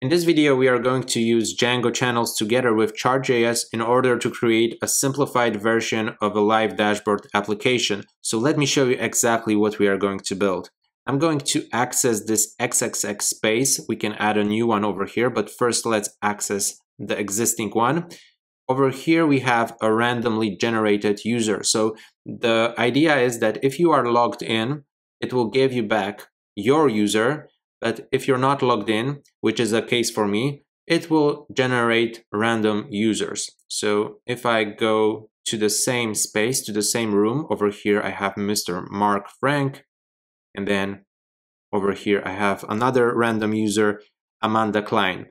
In this video, we are going to use Django channels together with Chart.js in order to create a simplified version of a live dashboard application. So let me show you exactly what we are going to build. I'm going to access this XXX space. We can add a new one over here, but first let's access the existing one. Over here, we have a randomly generated user. So the idea is that if you are logged in, it will give you back your user but if you're not logged in, which is a case for me, it will generate random users. So if I go to the same space, to the same room, over here I have Mr. Mark Frank, and then over here I have another random user, Amanda Klein.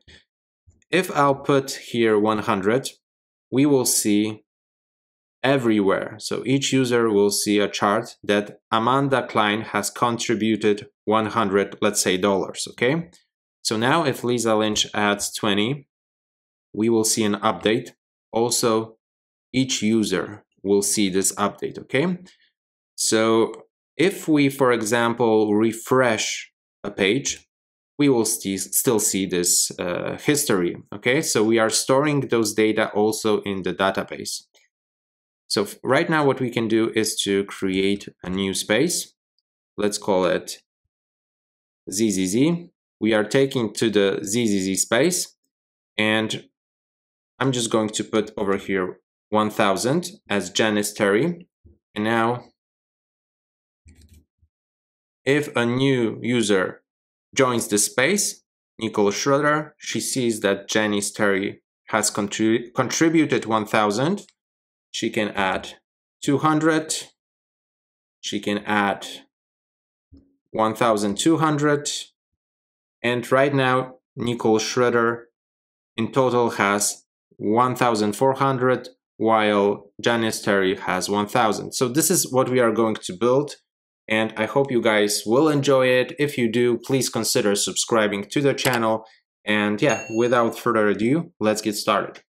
If I'll put here 100, we will see everywhere. So each user will see a chart that Amanda Klein has contributed 100, let's say dollars, okay? So now if Lisa Lynch adds 20, we will see an update. Also, each user will see this update, okay? So if we, for example, refresh a page, we will st still see this uh, history, okay? So we are storing those data also in the database. So right now what we can do is to create a new space. Let's call it ZZZ. We are taking to the ZZZ space and I'm just going to put over here 1000 as Janice Terry. And now if a new user joins the space, Nicole Schroeder, she sees that Janice Terry has contrib contributed 1000 she can add 200 she can add 1200 and right now Nicole Schroeder in total has 1400 while Janice Terry has 1000 so this is what we are going to build and I hope you guys will enjoy it. If you do please consider subscribing to the channel. And yeah without further ado let's get started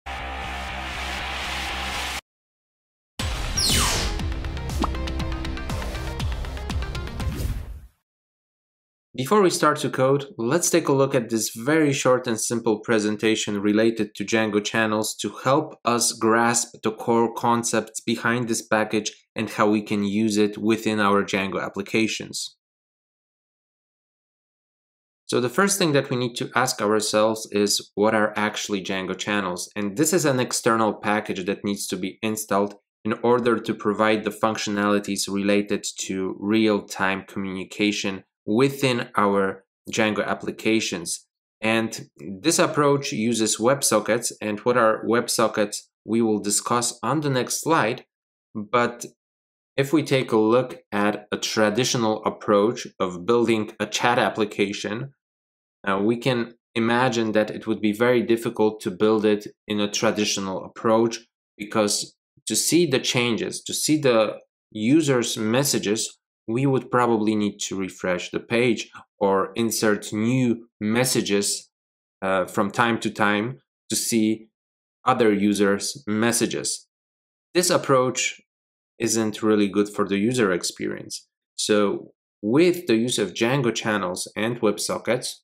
Before we start to code, let's take a look at this very short and simple presentation related to Django channels to help us grasp the core concepts behind this package and how we can use it within our Django applications. So the first thing that we need to ask ourselves is what are actually Django channels? And this is an external package that needs to be installed in order to provide the functionalities related to real-time communication within our Django applications. And this approach uses WebSockets and what are WebSockets we will discuss on the next slide. But if we take a look at a traditional approach of building a chat application, uh, we can imagine that it would be very difficult to build it in a traditional approach because to see the changes, to see the user's messages, we would probably need to refresh the page or insert new messages uh, from time to time to see other users' messages. This approach isn't really good for the user experience. So with the use of Django channels and WebSockets,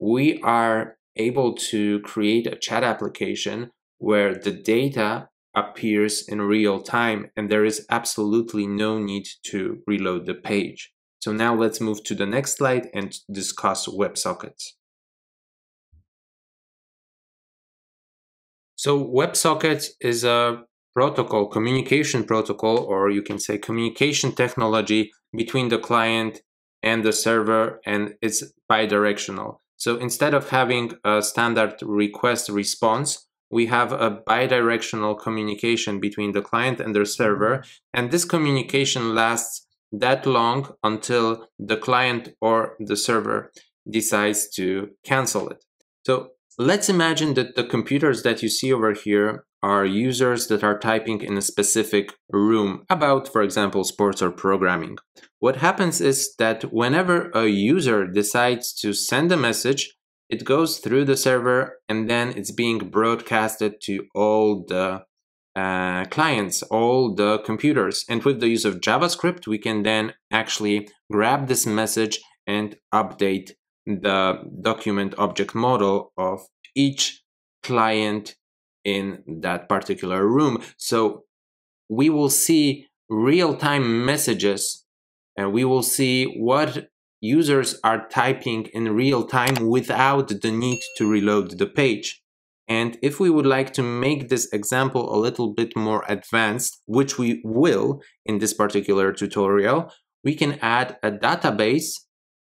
we are able to create a chat application where the data appears in real time and there is absolutely no need to reload the page. So now let's move to the next slide and discuss WebSockets. So WebSockets is a protocol, communication protocol, or you can say communication technology between the client and the server and it's bidirectional. So instead of having a standard request response, we have a bidirectional communication between the client and their server. Mm-hmm. And this communication lasts that long until the client or the server decides to cancel it. So let's imagine that the computers that you see over here are users that are typing in a specific room about, for example, sports or programming. What happens is that whenever a user decides to send a message, it goes through the server and then it's being broadcasted to all the uh, clients, all the computers. And with the use of JavaScript, we can then actually grab this message and update the document object model of each client in that particular room. So we will see real-time messages and we will see what users are typing in real time without the need to reload the page. And if we would like to make this example a little bit more advanced, which we will in this particular tutorial, we can add a database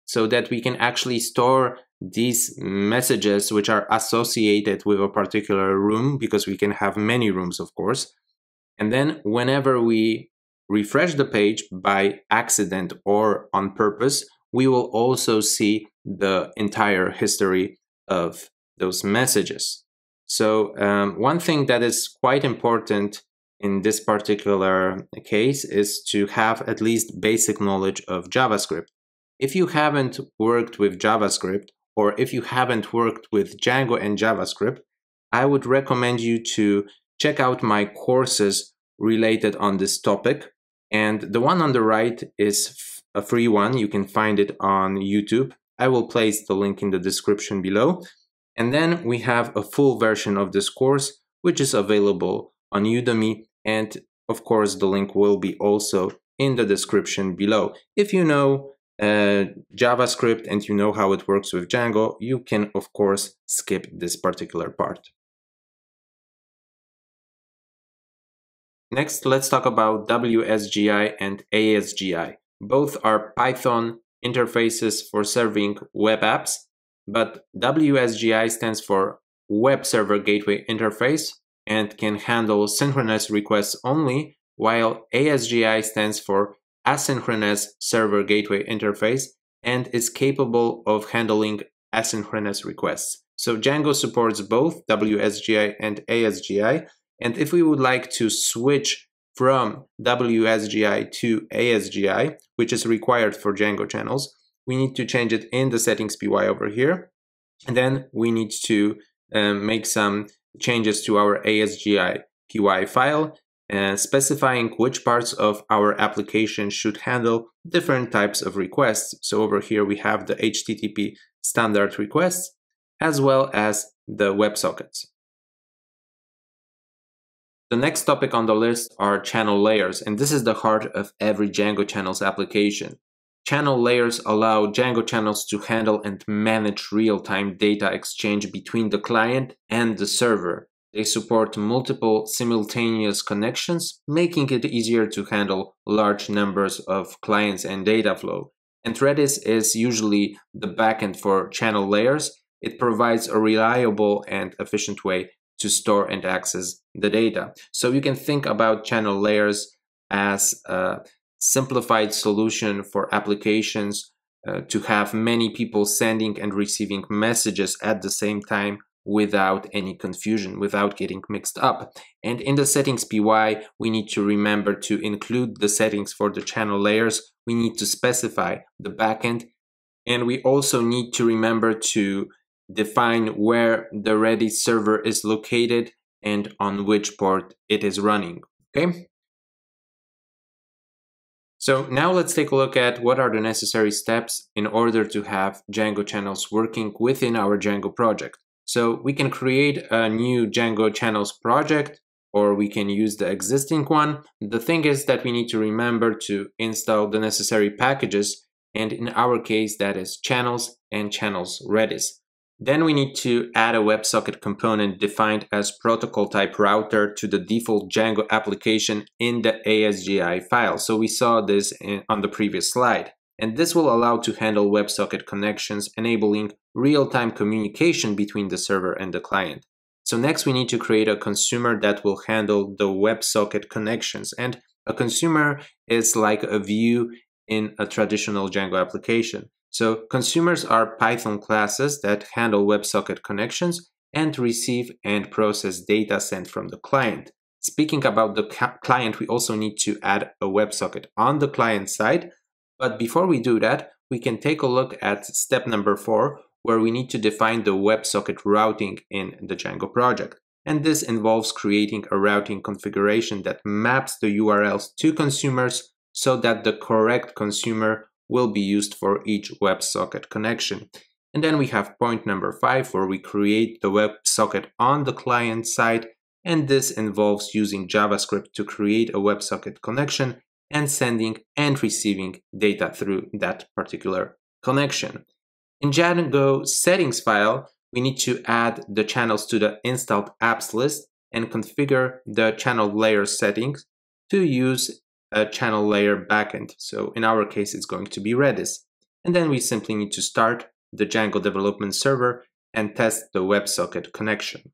so that we can actually store these messages which are associated with a particular room because we can have many rooms, of course. And then whenever we refresh the page by accident or on purpose, we will also see the entire history of those messages. So um, one thing that is quite important in this particular case is to have at least basic knowledge of JavaScript. If you haven't worked with JavaScript, or if you haven't worked with Django and JavaScript, I would recommend you to check out my courses related on this topic. And the one on the right is a free one. You can find it on YouTube. I will place the link in the description below. And then we have a full version of this course, which is available on Udemy. And of course, the link will be also in the description below. If you know uh, JavaScript and you know how it works with Django, you can of course skip this particular part. Next, let's talk about WSGI and ASGI. Both are Python interfaces for serving web apps, but WSGI stands for Web Server Gateway Interface and can handle synchronous requests only, while ASGI stands for Asynchronous Server Gateway Interface and is capable of handling asynchronous requests. So Django supports both WSGI and ASGI, and if we would like to switch from WSGI to ASGI, which is required for Django channels, we need to change it in the settings PY over here. And then we need to um, make some changes to our ASGI PY file, uh, specifying which parts of our application should handle different types of requests. So over here we have the HTTP standard requests, as well as the WebSockets. The next topic on the list are channel layers, and this is the heart of every Django channels application. Channel layers allow Django channels to handle and manage real-time data exchange between the client and the server. They support multiple simultaneous connections, making it easier to handle large numbers of clients and data flow. And Redis is usually the backend for channel layers. It provides a reliable and efficient way to store and access the data. So you can think about channel layers as a simplified solution for applications uh, to have many people sending and receiving messages at the same time without any confusion, without getting mixed up. And in the settings PY, we need to remember to include the settings for the channel layers. We need to specify the backend. And we also need to remember to define where the Redis server is located and on which port it is running, okay? So now let's take a look at what are the necessary steps in order to have Django channels working within our Django project. So we can create a new Django channels project or we can use the existing one. The thing is that we need to remember to install the necessary packages and in our case that is channels and channels redis. Then we need to add a WebSocket component defined as protocol type router to the default Django application in the ASGI file. So we saw this in, on the previous slide. And this will allow to handle WebSocket connections, enabling real-time communication between the server and the client. So next we need to create a consumer that will handle the WebSocket connections. And a consumer is like a view in a traditional Django application. So consumers are Python classes that handle WebSocket connections and receive and process data sent from the client. Speaking about the client, we also need to add a WebSocket on the client side. But before we do that, we can take a look at step number four, where we need to define the WebSocket routing in the Django project. And this involves creating a routing configuration that maps the URLs to consumers so that the correct consumer will be used for each WebSocket connection. And then we have point number five where we create the WebSocket on the client side. And this involves using JavaScript to create a WebSocket connection and sending and receiving data through that particular connection. In Django settings file, we need to add the channels to the installed apps list and configure the channel layer settings to use a channel layer backend. So in our case, it's going to be Redis. And then we simply need to start the Django development server and test the WebSocket connection.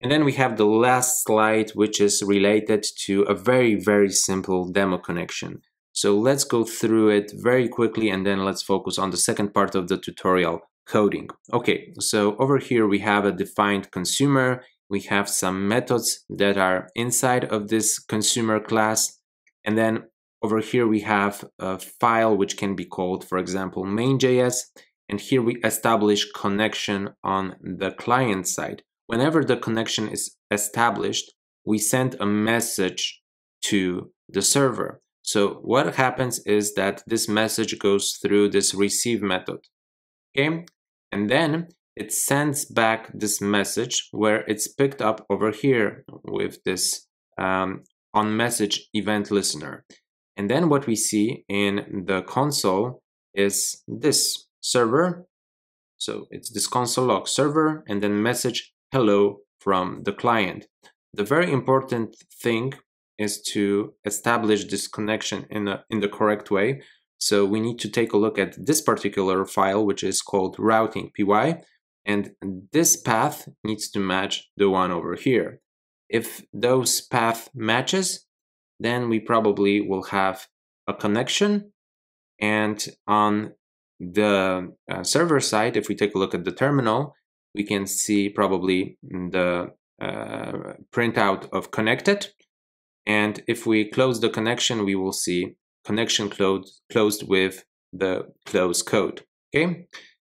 And then we have the last slide, which is related to a very, very simple demo connection. So let's go through it very quickly and then let's focus on the second part of the tutorial, coding. Okay, so over here we have a defined consumer. We have some methods that are inside of this consumer class. And then over here we have a file which can be called, for example, main.js. And here we establish connection on the client side. Whenever the connection is established, we send a message to the server. So what happens is that this message goes through this receive method. Okay, and then it sends back this message where it's picked up over here with this um, on message event listener. And then what we see in the console is this server. So it's this console log server and then message hello from the client. The very important thing is to establish this connection in, a, in the correct way. So we need to take a look at this particular file, which is called routing py, and this path needs to match the one over here. If those path matches, then we probably will have a connection. And on the uh, server side, if we take a look at the terminal, we can see probably the uh, printout of connected. And if we close the connection, we will see connection closed, closed with the close code. Okay,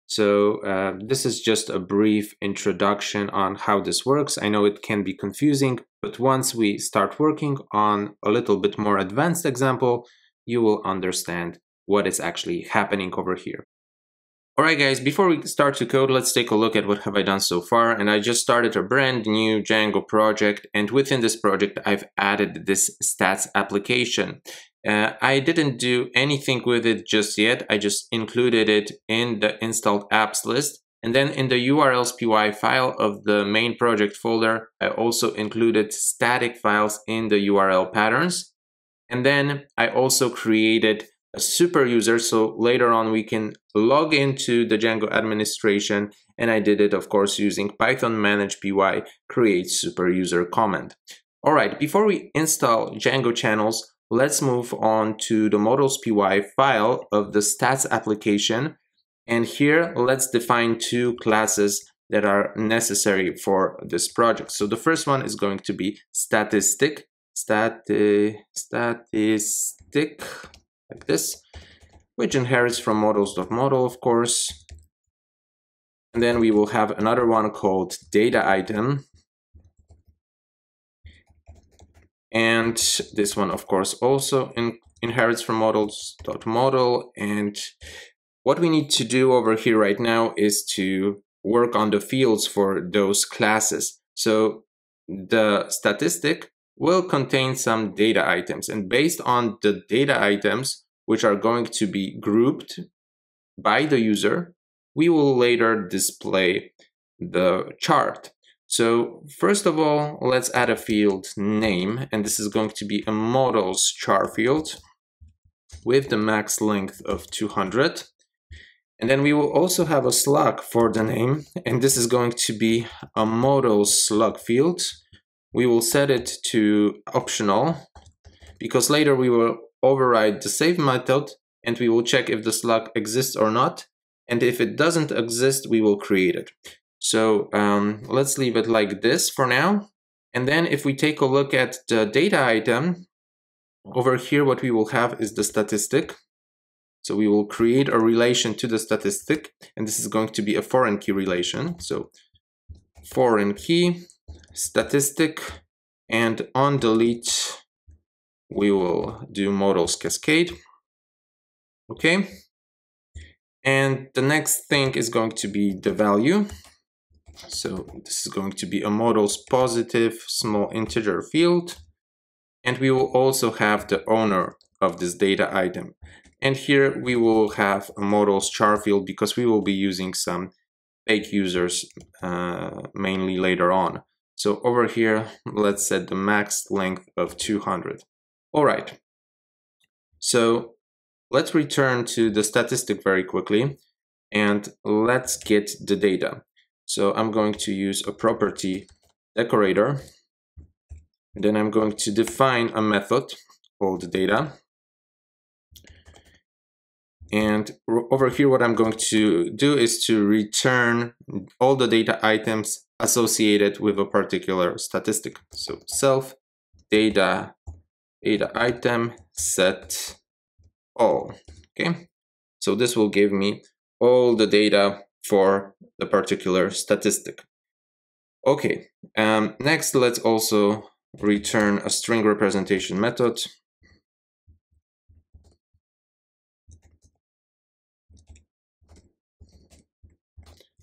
so uh, this is just a brief introduction on how this works. I know it can be confusing, but once we start working on a little bit more advanced example, you will understand what is actually happening over here. Alright guys, before we start to code, let's take a look at what have I done so far. And I just started a brand new Django project. And within this project, I've added this stats application. Uh, I didn't do anything with it just yet. I just included it in the installed apps list. And then in the URLs py file of the main project folder, I also included static files in the URL patterns. And then I also created a super user. So later on, we can log into the Django administration. And I did it, of course, using Python manage py create super user command. All right, before we install Django channels, let's move on to the models py file of the stats application. And here, let's define two classes that are necessary for this project. So the first one is going to be statistic, stati, statistic, like this, which inherits from models.model, of course. And then we will have another one called data item. And this one, of course, also in, inherits from models.model. And what we need to do over here right now is to work on the fields for those classes. So the statistic will contain some data items. And based on the data items, which are going to be grouped by the user, we will later display the chart. So first of all, let's add a field name, and this is going to be a models char field with the max length of 200. And then we will also have a slug for the name, and this is going to be a models slug field we will set it to optional because later we will override the save method and we will check if the slug exists or not. And if it doesn't exist, we will create it. So um, let's leave it like this for now. And then if we take a look at the data item, over here what we will have is the statistic. So we will create a relation to the statistic, and this is going to be a foreign key relation. So foreign key statistic and on delete we will do models cascade okay And the next thing is going to be the value. So this is going to be a models positive small integer field. And we will also have the owner of this data item. And here we will have a models char field because we will be using some fake users uh, mainly later on. So over here, let's set the max length of 200. All right. So let's return to the statistic very quickly and let's get the data. So I'm going to use a property decorator. Then I'm going to define a method called data. And over here, what I'm going to do is to return all the data items associated with a particular statistic. So self data, data item set all, okay? So this will give me all the data for the particular statistic. Okay, um, next let's also return a string representation method.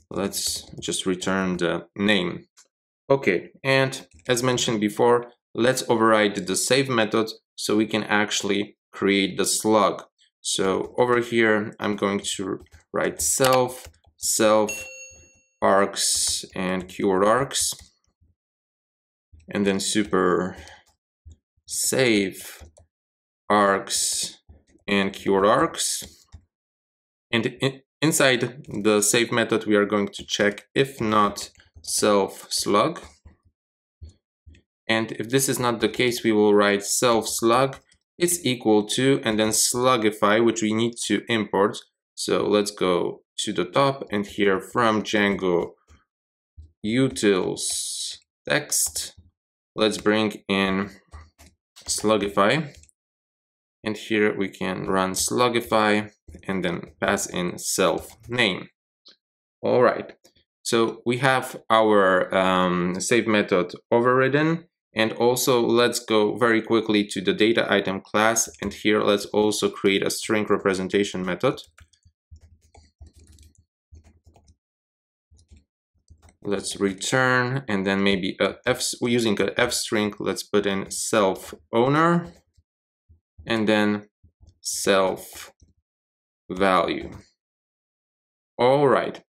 Let's just return the name. Okay, and as mentioned before, let's override the save method so we can actually create the slug. So over here, I'm going to write self, self, args and keyword args, And then super save args and keyword args. And in, inside the save method, we are going to check if not self slug. And if this is not the case, we will write self slug is equal to, and then slugify, which we need to import. So let's go to the top and here from Django utils text, let's bring in slugify. And here we can run slugify and then pass in self name. All right. So we have our um, save method overridden and also let's go very quickly to the data item class. And here let's also create a string representation method. Let's return and then maybe a f using a F string. Let's put in self owner and then self value. All right,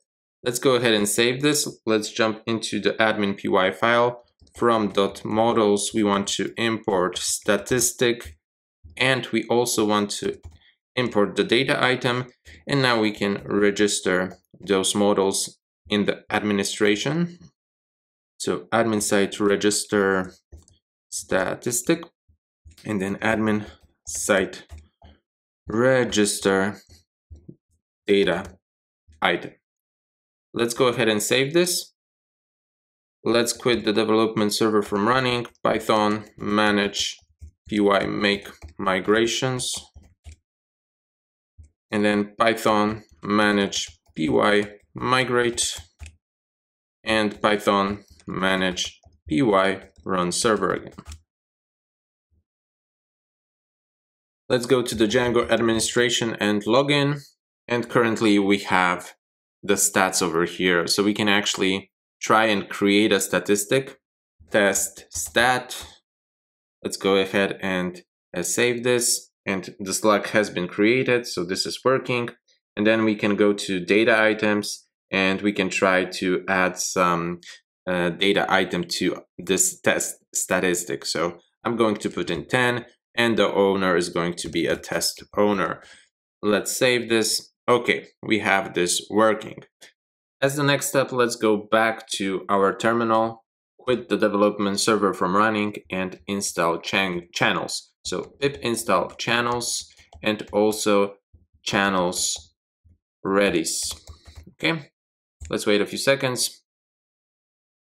let's go ahead and save this. Let's jump into the admin py file from dot .models, we want to import statistic and we also want to import the data item. And now we can register those models in the administration. So admin site register statistic and then admin site register data item. Let's go ahead and save this. Let's quit the development server from running. Python manage py make migrations. And then Python manage py migrate. And Python manage py run server again. Let's go to the Django administration and login. And currently we have the stats over here. So we can actually try and create a statistic, test stat. Let's go ahead and uh, save this and the slug has been created. So this is working. And then we can go to data items and we can try to add some uh, data item to this test statistic. So I'm going to put in 10 and the owner is going to be a test owner. Let's save this. Okay, we have this working. As the next step, let's go back to our terminal, quit the development server from running and install channels. So pip install channels and also channels redis. Okay, let's wait a few seconds.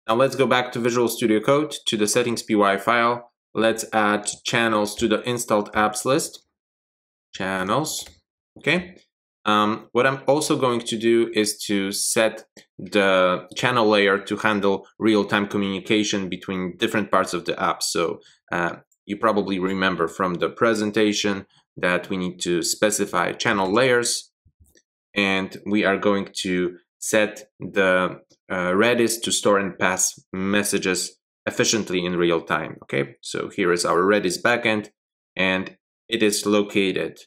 Now let's go back to Visual Studio Code to the settings py file. Let's add channels to the installed apps list. Channels, okay. Um, what I'm also going to do is to set the channel layer to handle real-time communication between different parts of the app. So uh, you probably remember from the presentation that we need to specify channel layers. and we are going to set the uh, Redis to store and pass messages efficiently in real time. Okay, so here is our Redis backend, and it is located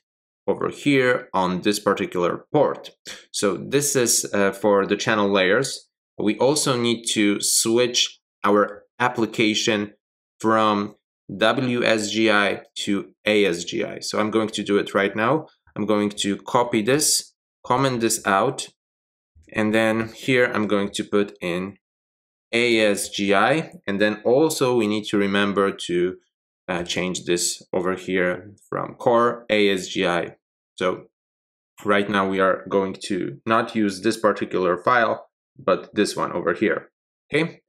over here on this particular port. So this is uh, for the channel layers. We also need to switch our application from WSGI to ASGI. So I'm going to do it right now. I'm going to copy this, comment this out, and then here I'm going to put in ASGI. And then also we need to remember to uh, change this over here from core ASGI. So right now we are going to not use this particular file, but this one over here. Okay,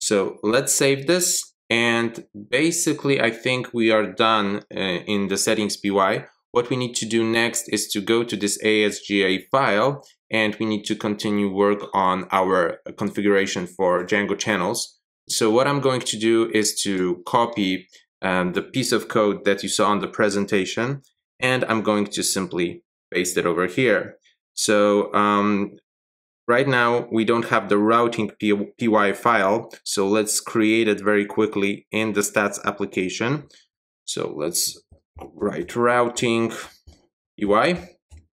so let's save this. And basically, I think we are done uh, in the settings PY. What we need to do next is to go to this ASGI file and we need to continue work on our configuration for Django channels. So what I'm going to do is to copy um, the piece of code that you saw on the presentation, and I'm going to simply paste it over here. So um, right now we don't have the routing py file, so let's create it very quickly in the stats application. So let's write routing py.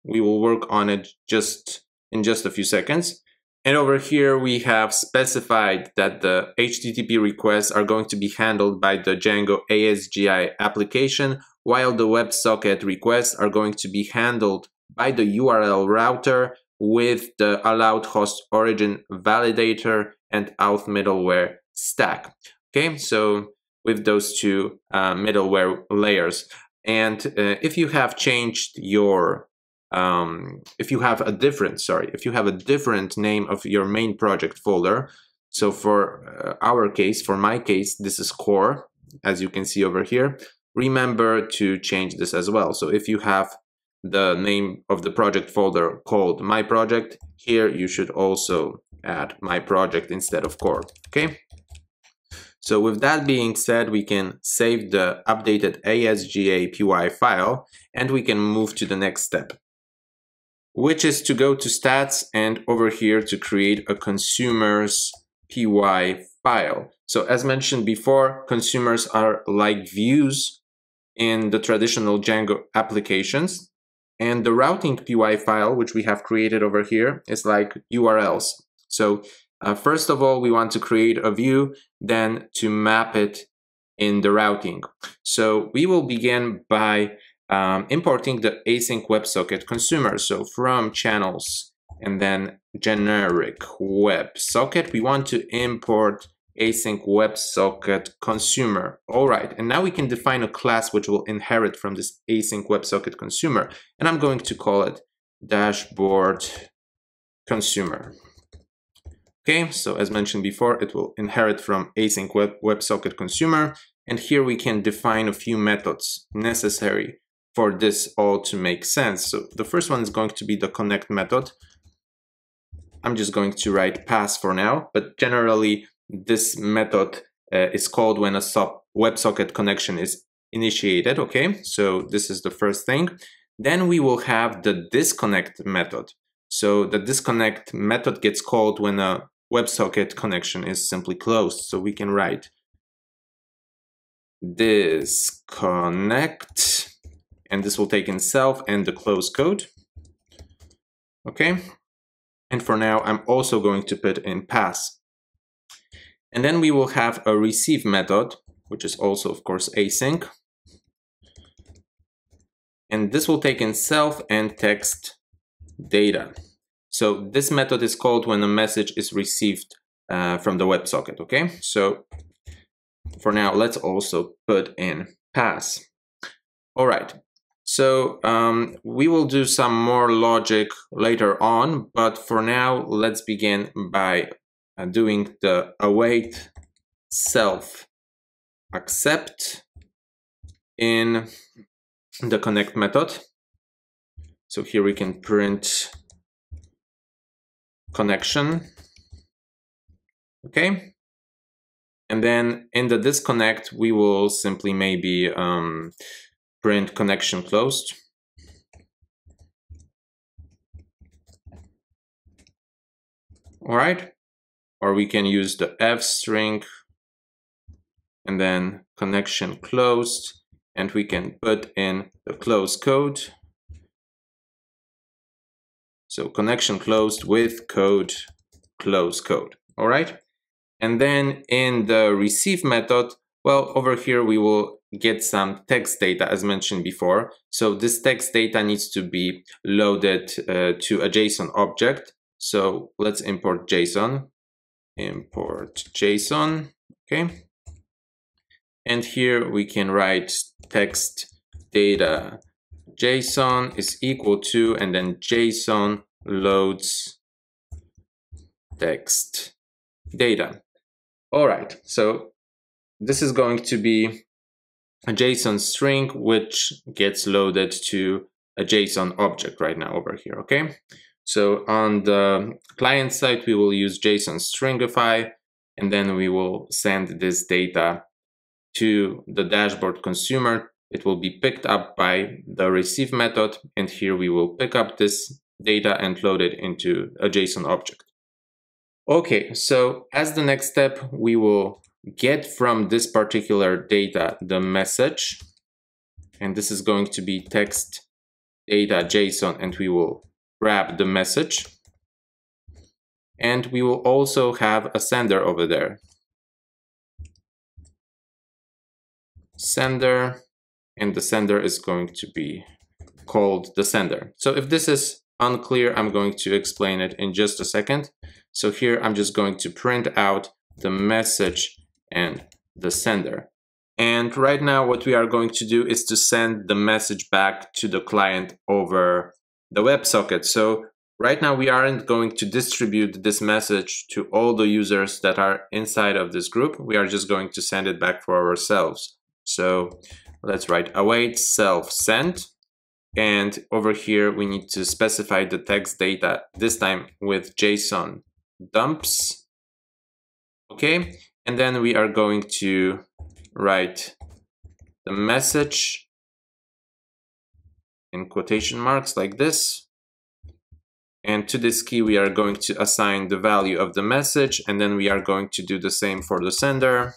We will work on it just in just a few seconds. And over here, we have specified that the HTTP requests are going to be handled by the Django ASGI application, while the WebSocket requests are going to be handled by the URL router with the allowed host origin validator and auth middleware stack. Okay, so with those two uh, middleware layers. And uh, if you have changed your um, if you have a different, sorry, if you have a different name of your main project folder, so for uh, our case, for my case, this is core, as you can see over here, remember to change this as well. So if you have the name of the project folder called my project, here you should also add my project instead of core, okay? So with that being said, we can save the updated ASGI PY file and we can move to the next step which is to go to stats and over here to create a consumers py file. So as mentioned before, consumers are like views in the traditional Django applications. And the routing py file, which we have created over here, is like URLs. So uh, first of all, we want to create a view, then to map it in the routing. So we will begin by um, importing the async WebSocket consumer. So from channels and then generic WebSocket, we want to import async WebSocket consumer. All right, and now we can define a class which will inherit from this async WebSocket consumer. And I'm going to call it dashboard consumer. Okay, so as mentioned before, it will inherit from async web WebSocket consumer. And here we can define a few methods necessary for this all to make sense. So the first one is going to be the connect method. I'm just going to write pass for now, but generally this method uh, is called when a sub WebSocket connection is initiated, okay? So this is the first thing. Then we will have the disconnect method. So the disconnect method gets called when a WebSocket connection is simply closed. So we can write disconnect and this will take in self and the close code. Okay, and for now, I'm also going to put in pass. And then we will have a receive method, which is also, of course, async. And this will take in self and text data. So this method is called when a message is received uh, from the WebSocket, okay? So for now, let's also put in pass. All right, so um, we will do some more logic later on, but for now, let's begin by uh, doing the await self accept in the connect method. So here we can print connection. Okay. And then in the disconnect, we will simply maybe um, print connection closed. all right? Or we can use the f string and then connection closed and we can put in the close code. So connection closed with code, close code, all right? And then in the receive method, well, over here we will get some text data as mentioned before. So this text data needs to be loaded uh, to a JSON object. So let's import JSON, import JSON, okay. And here we can write text data JSON is equal to, and then JSON loads text data. All right, so this is going to be a JSON string which gets loaded to a JSON object right now over here, okay? So on the client side, we will use JSON stringify, and then we will send this data to the dashboard consumer. It will be picked up by the receive method, and here we will pick up this data and load it into a JSON object. Okay, so as the next step, we will get from this particular data the message, and this is going to be text data JSON, and we will grab the message. And we will also have a sender over there. Sender, and the sender is going to be called the sender. So if this is unclear, I'm going to explain it in just a second. So here I'm just going to print out the message and the sender. And right now what we are going to do is to send the message back to the client over the WebSocket. So right now we aren't going to distribute this message to all the users that are inside of this group. We are just going to send it back for ourselves. So let's write await self send. And over here, we need to specify the text data, this time with JSON dumps. Okay, and then we are going to write the message in quotation marks like this. And to this key, we are going to assign the value of the message, and then we are going to do the same for the sender.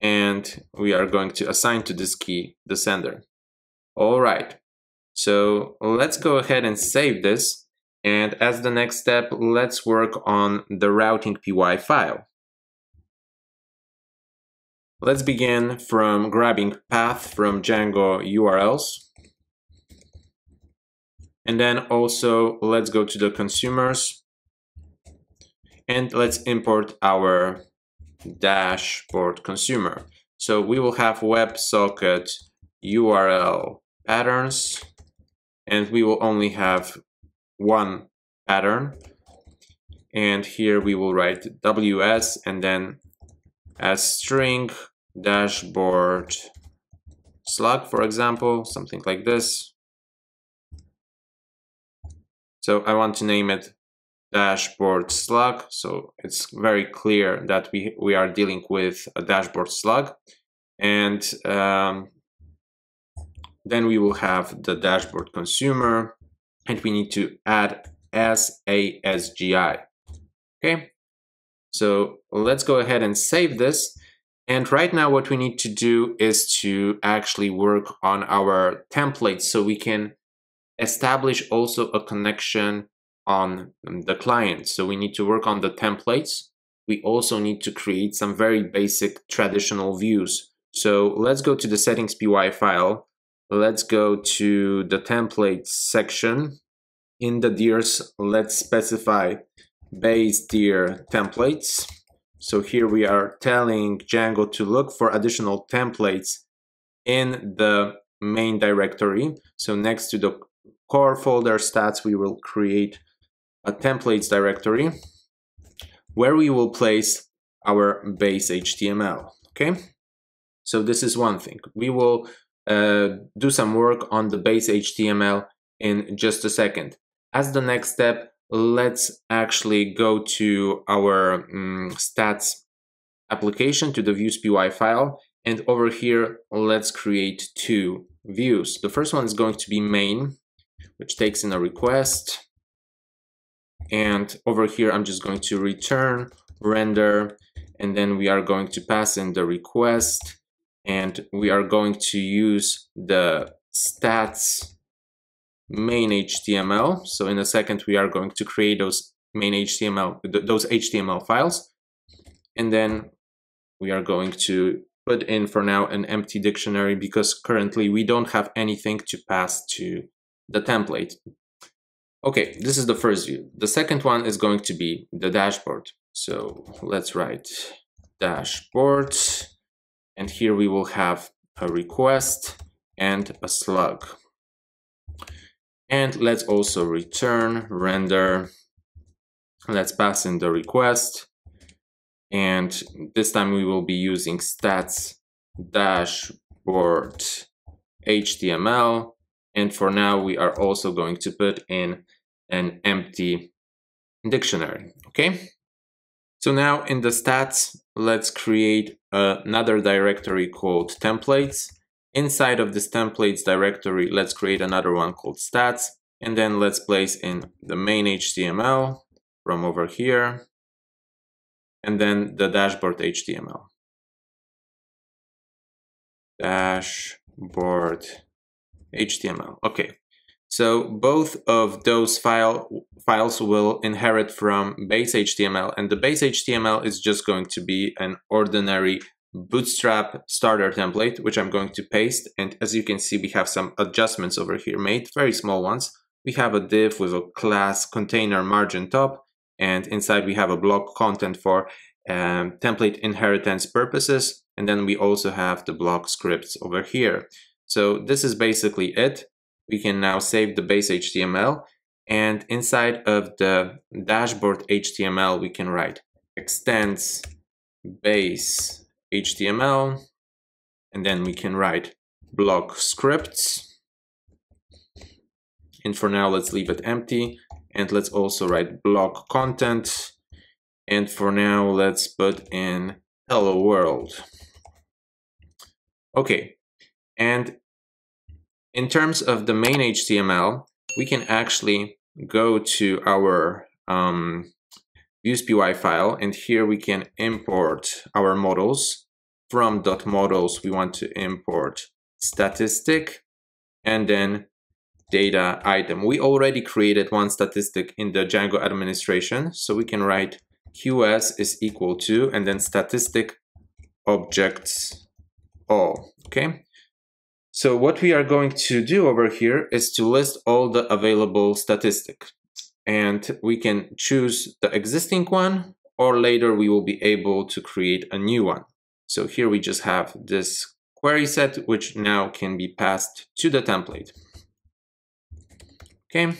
And we are going to assign to this key the sender. All right, so let's go ahead and save this. And as the next step, let's work on the routing PY file. Let's begin from grabbing path from Django URLs. And then also let's go to the consumers and let's import our dashboard consumer. So we will have WebSocket URL patterns and we will only have one pattern. And here we will write WS and then as string dashboard slug, for example, something like this. So I want to name it dashboard slug. So it's very clear that we, we are dealing with a dashboard slug. And um, then we will have the dashboard consumer and we need to add as ASGI. Okay, so let's go ahead and save this. And right now what we need to do is to actually work on our templates so we can establish also a connection on um, the client. So we need to work on the templates. We also need to create some very basic traditional views. So let's go to the settings PY file. Let's go to the templates section. In the dirs, let's specify base dir templates. So here we are telling Django to look for additional templates in the main directory. So next to the core folder stats, we will create a templates directory where we will place our base HTML, okay? So this is one thing. We will uh, do some work on the base HTML in just a second. As the next step, let's actually go to our um, stats application to the views py file. And over here, let's create two views. The first one is going to be main which takes in a request. And over here, I'm just going to return render, and then we are going to pass in the request, and we are going to use the stats main HTML. So in a second, we are going to create those main HTML, those HTML files. And then we are going to put in for now an empty dictionary because currently we don't have anything to pass to the template. Okay, this is the first view. The second one is going to be the dashboard. So let's write dashboard. And here we will have a request and a slug. And let's also return render. Let's pass in the request. And this time we will be using stats dashboard HTML. And for now, we are also going to put in an empty dictionary, okay? So now in the stats, let's create another directory called templates. Inside of this templates directory, let's create another one called stats. And then let's place in the main HTML from over here. And then the dashboard HTML. Dashboard HTML. Okay. So both of those file files will inherit from base HTML and the base HTML is just going to be an ordinary bootstrap starter template, which I'm going to paste. And as you can see, we have some adjustments over here made, very small ones. We have a div with a class container margin top, and inside we have a block content for um, template inheritance purposes. And then we also have the block scripts over here. So this is basically it. We can now save the base HTML and inside of the dashboard HTML, we can write extends base HTML, and then we can write block scripts. And for now, let's leave it empty. And let's also write block content. And for now, let's put in hello world. Okay, and in terms of the main HTML, we can actually go to our um, views.py file, and here we can import our models. From dot .models, we want to import statistic and then data item. We already created one statistic in the Django administration, so we can write qs is equal to and then statistic objects all, okay? So what we are going to do over here is to list all the available statistics. And we can choose the existing one, or later we will be able to create a new one. So here we just have this query set, which now can be passed to the template. Okay.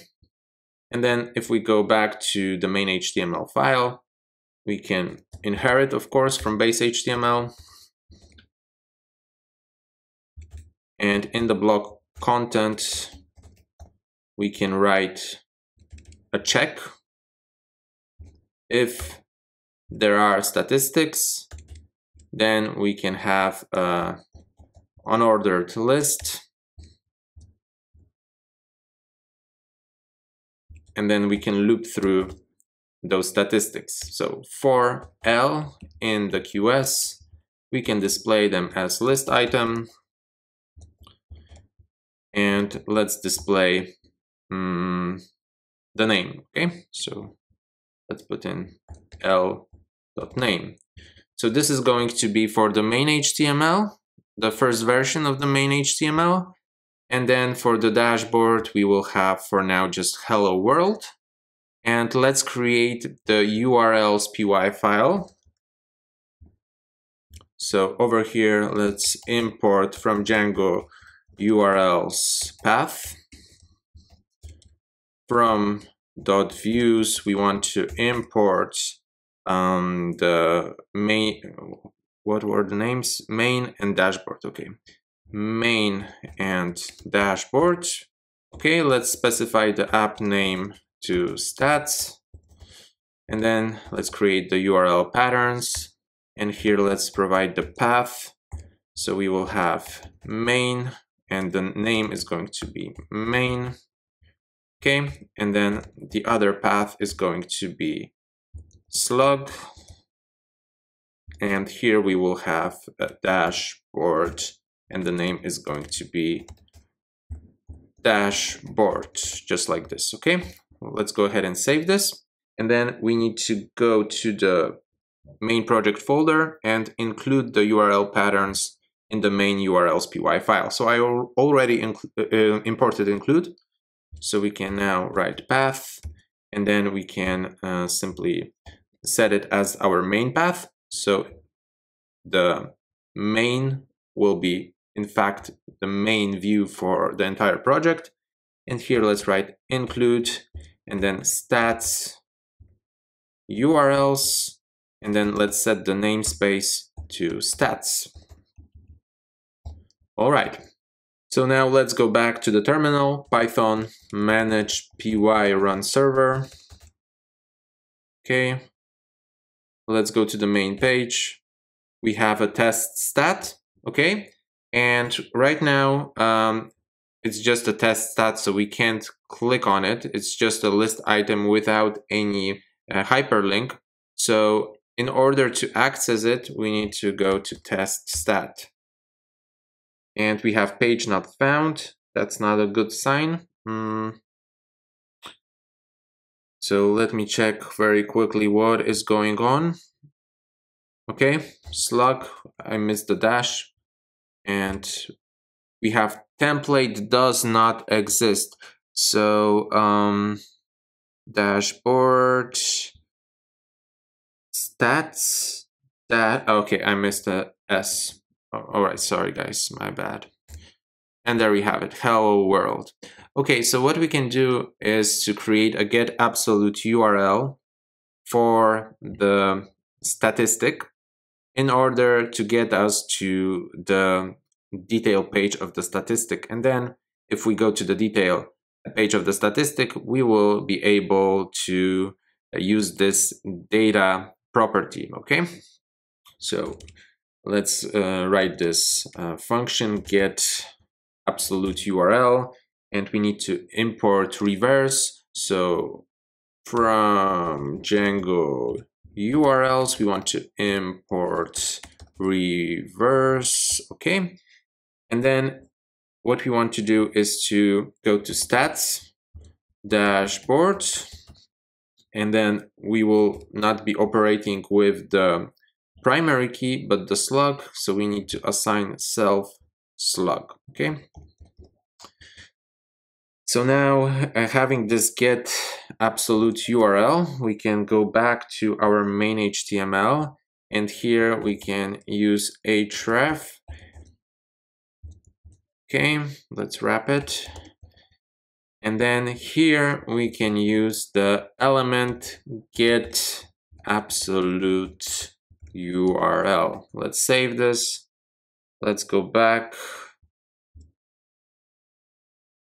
And then if we go back to the main HTML file, we can inherit, of course, from base HTML. And in the block content, we can write a check if there are statistics, then we can have a unordered list. And then we can loop through those statistics. So for L in the QS, we can display them as list item and let's display um, the name. Okay, so let's put in l.name. So this is going to be for the main HTML, the first version of the main HTML. And then for the dashboard, we will have for now just hello world. And let's create the URLs py file. So over here, let's import from Django URLs path. From dot views, we want to import um, the main, what were the names? Main and dashboard, okay. Main and dashboard. Okay, let's specify the app name to stats. And then let's create the URL patterns. And here let's provide the path. So we will have main and the name is going to be main Okay, and then the other path is going to be slug. And here we will have a dashboard and the name is going to be dashboard, just like this, okay? Let's go ahead and save this. And then we need to go to the main project folder and include the URL patterns in the main URLs py file. So I already uh, uh, imported include. So we can now write path and then we can uh, simply set it as our main path. So the main will be in fact the main view for the entire project. And here let's write include and then stats URLs and then let's set the namespace to stats. All right. So now let's go back to the terminal, Python manage py run server. Okay. Let's go to the main page. We have a test stat. Okay. And right now, um, it's just a test stat, so we can't click on it. It's just a list item without any uh, hyperlink. So in order to access it, we need to go to test stat. And we have page not found. That's not a good sign. Mm. So let me check very quickly what is going on. Okay, slug, I missed the dash. And we have template does not exist. So um, dashboard stats that okay i missed a s oh, all right. Sorry guys. My bad. And there we have it. Hello world. Okay so what we can do is to create a get absolute url for the statistic in order to get us to the detail page of the statistic. And then if we go to the detail page of the statistic we will be able to use this data property, okay? So let's uh, write this uh, function get absolute URL and we need to import reverse. So from Django URLs, we want to import reverse, okay? And then what we want to do is to go to stats, dashboard, and then we will not be operating with the primary key but the slug so we need to assign self slug okay? So now uh, having this get absolute URL we can go back to our main HTML and here we can use href. Okay let's wrap it. And then here we can use the element get absolute URL. Let's save this. Let's go back.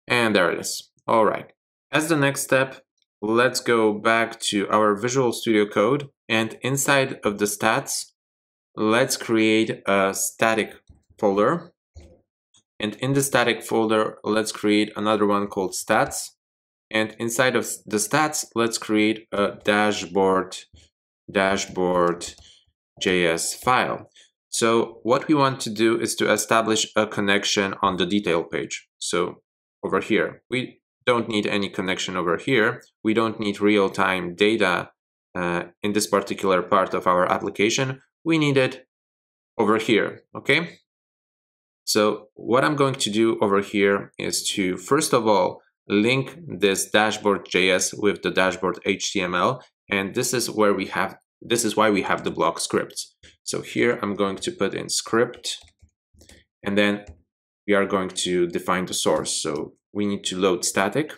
And there it is. All right. As the next step, let's go back to our Visual Studio Code. And inside of the stats, let's create a static folder. And in the static folder, let's create another one called stats. And inside of the stats, let's create a dashboard, dashboard JS file. So what we want to do is to establish a connection on the detail page. So over here, we don't need any connection over here. We don't need real-time data uh, in this particular part of our application. We need it over here, okay? So what I'm going to do over here is to, first of all, link this dashboard.js with the dashboard HTML. And this is where we have, this is why we have the block scripts. So here I'm going to put in script and then we are going to define the source. So we need to load static,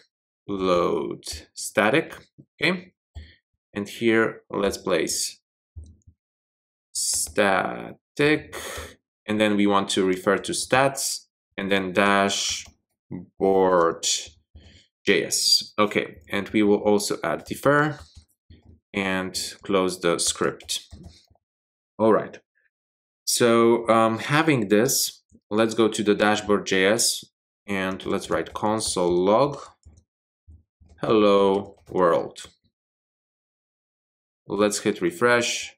load static, okay? And here let's place static and then we want to refer to stats and then dashboard JS. Okay, and we will also add defer and close the script. All right. So um, having this, let's go to the dashboard JS and let's write console log. hello world. Let's hit refresh,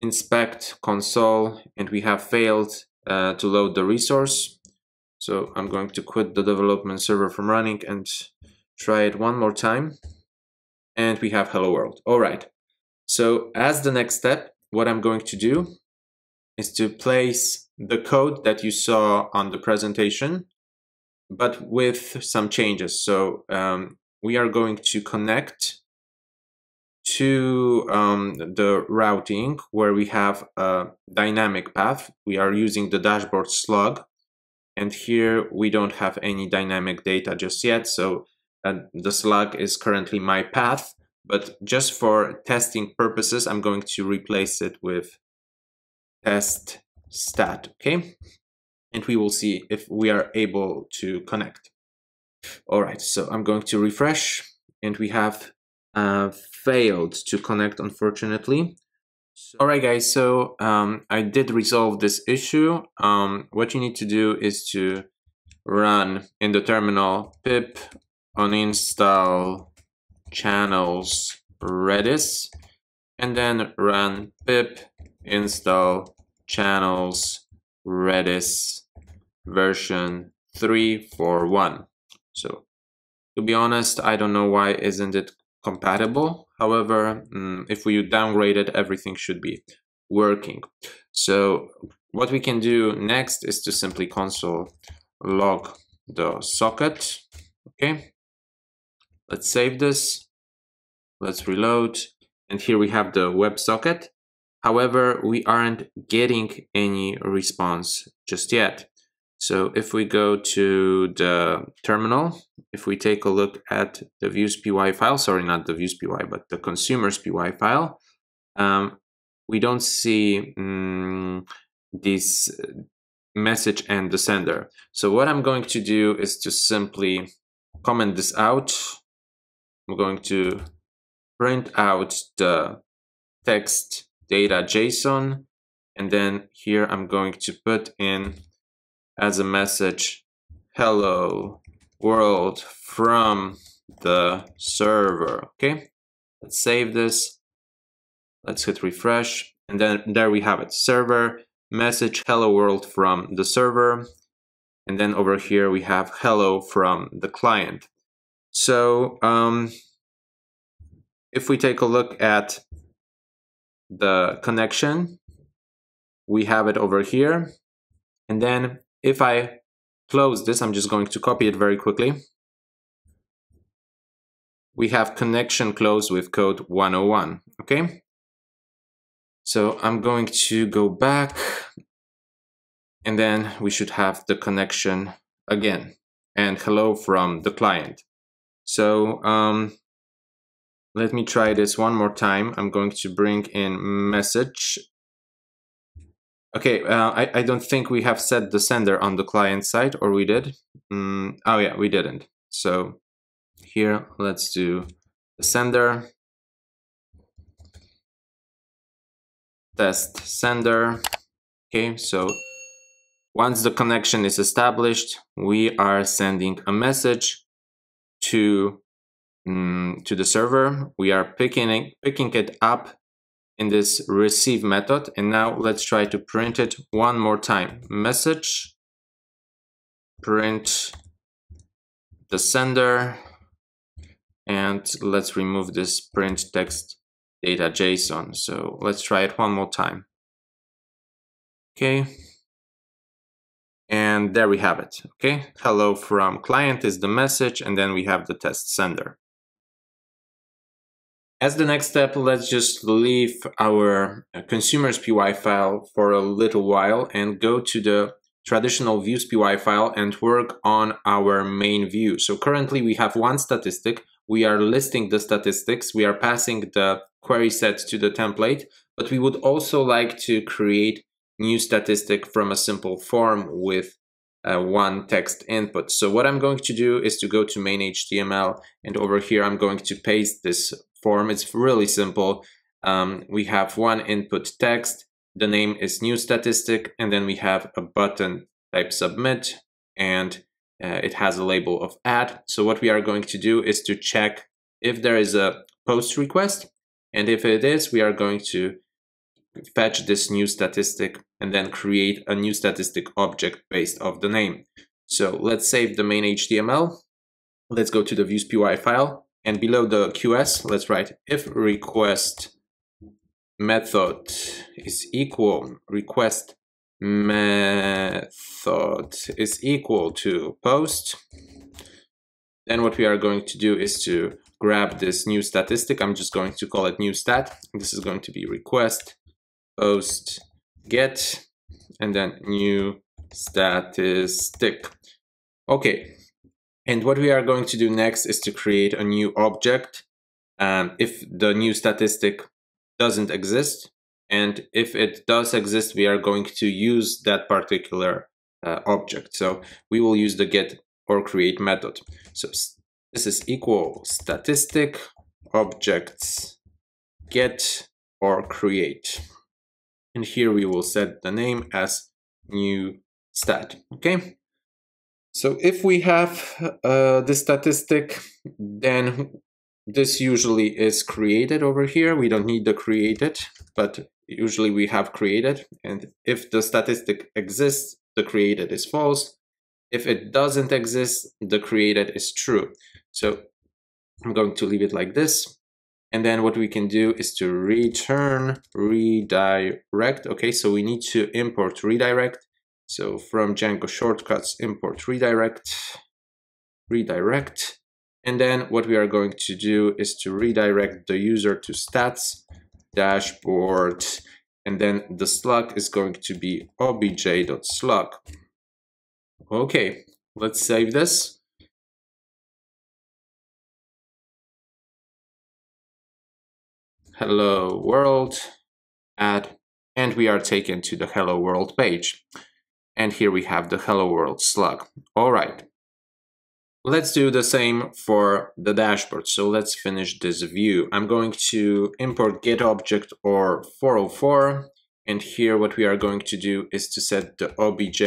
inspect console, and we have failed uh, to load the resource. So I'm going to quit the development server from running and try it one more time. And we have hello world. All right. So as the next step, what I'm going to do is to place the code that you saw on the presentation, but with some changes. So um, we are going to connect to um, the routing where we have a dynamic path. We are using the dashboard slug. And here we don't have any dynamic data just yet. So uh, the slug is currently my path. But just for testing purposes, I'm going to replace it with test stat, okay? And we will see if we are able to connect. All right, so I'm going to refresh and we have uh, failed to connect, unfortunately. All right, guys, so um, I did resolve this issue. Um, what you need to do is to run in the terminal pip uninstall channels redis and then run pip install channels redis version 341 so to be honest i don't know why isn't it compatible. However mm, if we downgrade it everything should be working. So what we can do next is to simply console log the socket okay let's save this let's reload and here we have the WebSocket. However, we aren't getting any response just yet. So if we go to the terminal, if we take a look at the views.py file, sorry, not the views.py, but the consumers.py file, um, we don't see um, this message and the sender. So what I'm going to do is to simply comment this out. I'm going to print out the text data JSON. And then here I'm going to put in as a message, hello world from the server. Okay, let's save this. Let's hit refresh. And then there we have it, server, message, hello world from the server. And then over here we have hello from the client. So um, if we take a look at the connection, we have it over here. And then if I close this, I'm just going to copy it very quickly. We have connection closed with code 101, okay? So I'm going to go back and then we should have the connection again and hello from the client. So um, let me try this one more time. I'm going to bring in message. Okay, uh, I, I don't think we have set the sender on the client side, or we did. Mm, oh yeah, we didn't. So here, let's do the sender. Test sender. Okay, so once the connection is established, we are sending a message to mm, to the server. We are picking it, picking it up in this receive method. And now let's try to print it one more time. Message, print the sender, and let's remove this print text data JSON. So let's try it one more time. Okay. And there we have it. Okay. Hello from client is the message, and then we have the test sender. As the next step, let's just leave our uh, consumers PY file for a little while and go to the traditional views PY file and work on our main view. So currently we have one statistic. We are listing the statistics. We are passing the query set to the template, but we would also like to create new statistic from a simple form with uh, one text input. So what I'm going to do is to go to main HTML and over here I'm going to paste this form. It's really simple. Um, we have one input text, the name is new statistic, and then we have a button type submit, and uh, it has a label of add. So what we are going to do is to check if there is a post request. And if it is, we are going to fetch this new statistic and then create a new statistic object based off the name. So let's save the main HTML. Let's go to the views.py file and below the QS, let's write if request method is equal request method is equal to post, then what we are going to do is to grab this new statistic. I'm just going to call it new stat. This is going to be request post get and then new statistic. Okay, and what we are going to do next is to create a new object. Um, if the new statistic doesn't exist, and if it does exist, we are going to use that particular uh, object. So we will use the get or create method. So this is equal statistic objects get or create. And here we will set the name as new stat. Okay. So if we have uh, the statistic, then this usually is created over here. We don't need the created, but usually we have created. And if the statistic exists, the created is false. If it doesn't exist, the created is true. So I'm going to leave it like this. And then what we can do is to return redirect. Okay, so we need to import redirect. So from Django shortcuts, import redirect, redirect. And then what we are going to do is to redirect the user to stats dashboard. And then the slug is going to be obj.slug. Okay, let's save this. Hello world, add, and we are taken to the hello world page. And here we have the hello world slug. All right, Let's do the same for the dashboard. So let's finish this view. I'm going to import get object or 404. And here what we are going to do is to set the obj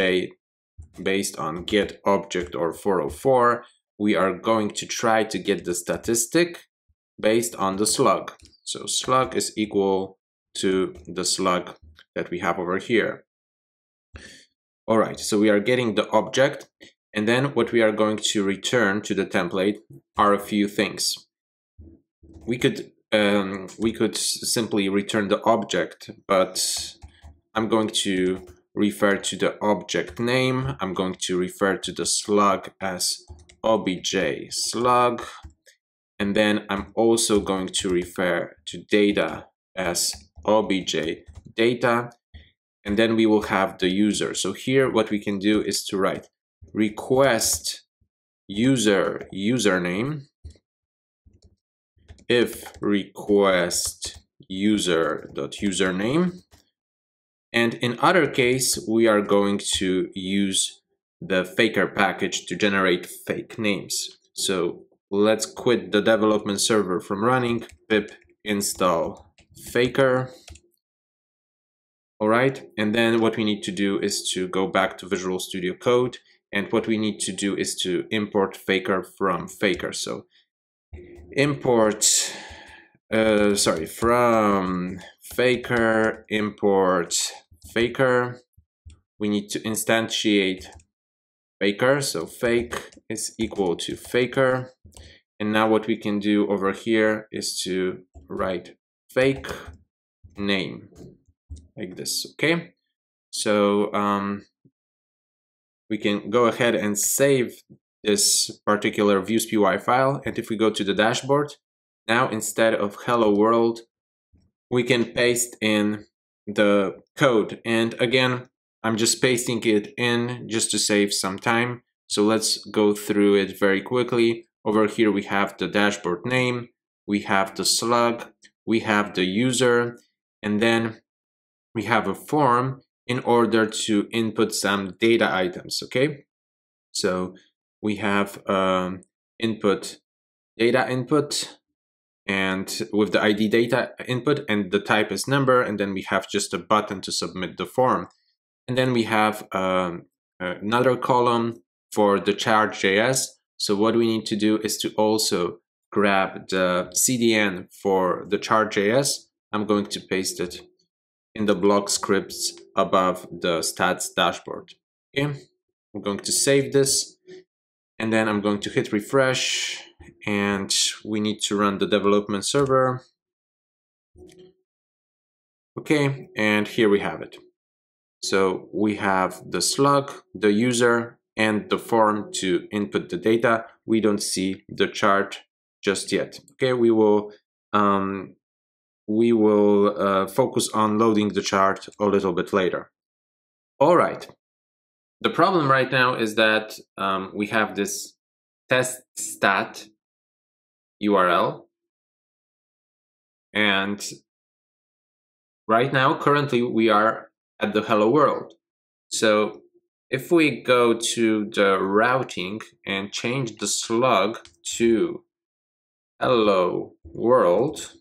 based on get object or 404. We are going to try to get the statistic based on the slug. So slug is equal to the slug that we have over here. All right, so we are getting the object and then what we are going to return to the template are a few things. We could um, we could simply return the object, but I'm going to refer to the object name. I'm going to refer to the slug as obj slug. And then I'm also going to refer to data as obj data. And then we will have the user. So here what we can do is to write request user username if request user dot username and in other case we are going to use the faker package to generate fake names so let's quit the development server from running pip install faker all right and then what we need to do is to go back to visual studio code and what we need to do is to import faker from faker. So import, uh, sorry, from faker, import faker. We need to instantiate faker. So fake is equal to faker. And now what we can do over here is to write fake name like this, okay? So um, we can go ahead and save this particular views.py file. And if we go to the dashboard, now instead of hello world, we can paste in the code. And again, I'm just pasting it in just to save some time. So let's go through it very quickly. Over here, we have the dashboard name, we have the slug, we have the user, and then we have a form in order to input some data items, okay? So we have um, input data input and with the ID data input and the type is number and then we have just a button to submit the form. And then we have um, another column for the Chart.js. So what we need to do is to also grab the CDN for the Chart.js. I'm going to paste it in the block scripts above the stats dashboard. Okay, I'm going to save this and then I'm going to hit refresh and we need to run the development server. Okay, and here we have it. So we have the slug, the user, and the form to input the data. We don't see the chart just yet. Okay, we will um, we will uh, focus on loading the chart a little bit later. All right. The problem right now is that um, we have this test stat URL. And right now, currently, we are at the hello world. So if we go to the routing and change the slug to hello world,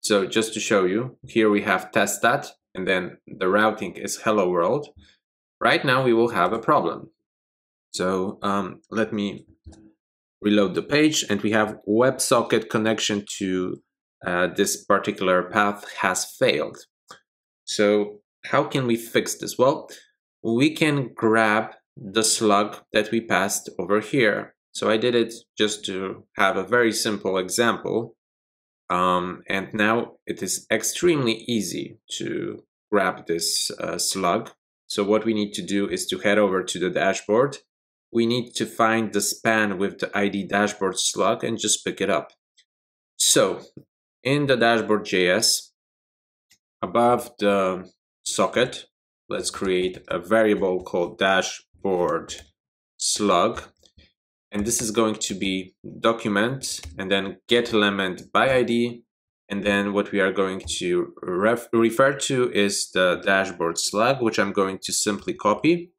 so just to show you, here we have test stat, and then the routing is hello world. Right now we will have a problem. So um, let me reload the page and we have WebSocket connection to uh, this particular path has failed. So how can we fix this? Well, we can grab the slug that we passed over here. So I did it just to have a very simple example. Um, and now it is extremely easy to grab this uh, slug. So what we need to do is to head over to the dashboard we need to find the span with the ID dashboard slug and just pick it up. So in the dashboard JS, above the socket, let's create a variable called dashboard slug. And this is going to be document and then get element by ID. And then what we are going to ref refer to is the dashboard slug, which I'm going to simply copy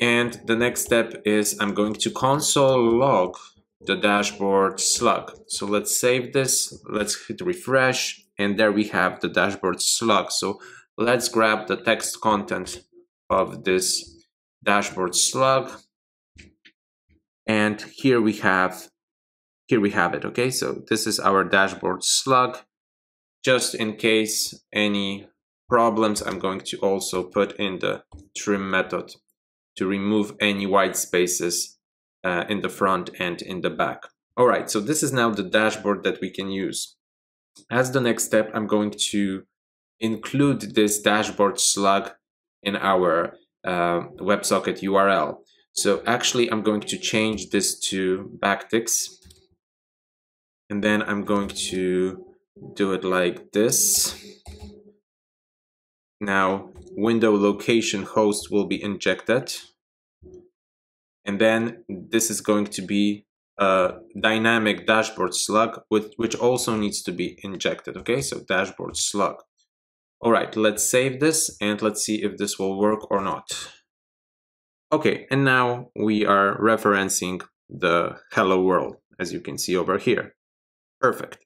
and the next step is I'm going to console log the dashboard slug. So let's save this, let's hit refresh, and there we have the dashboard slug. So let's grab the text content of this dashboard slug. And here we have here we have it, okay? So this is our dashboard slug. Just in case any problems, I'm going to also put in the trim method to remove any white spaces uh, in the front and in the back. All right, so this is now the dashboard that we can use. As the next step, I'm going to include this dashboard slug in our uh, WebSocket URL. So actually, I'm going to change this to backticks. And then I'm going to do it like this. Now, window location host will be injected. And then this is going to be dynamic dashboard slug, with, which also needs to be injected. Okay, so dashboard slug. All right, let's save this and let's see if this will work or not. Okay, and now we are referencing the hello world, as you can see over here. Perfect.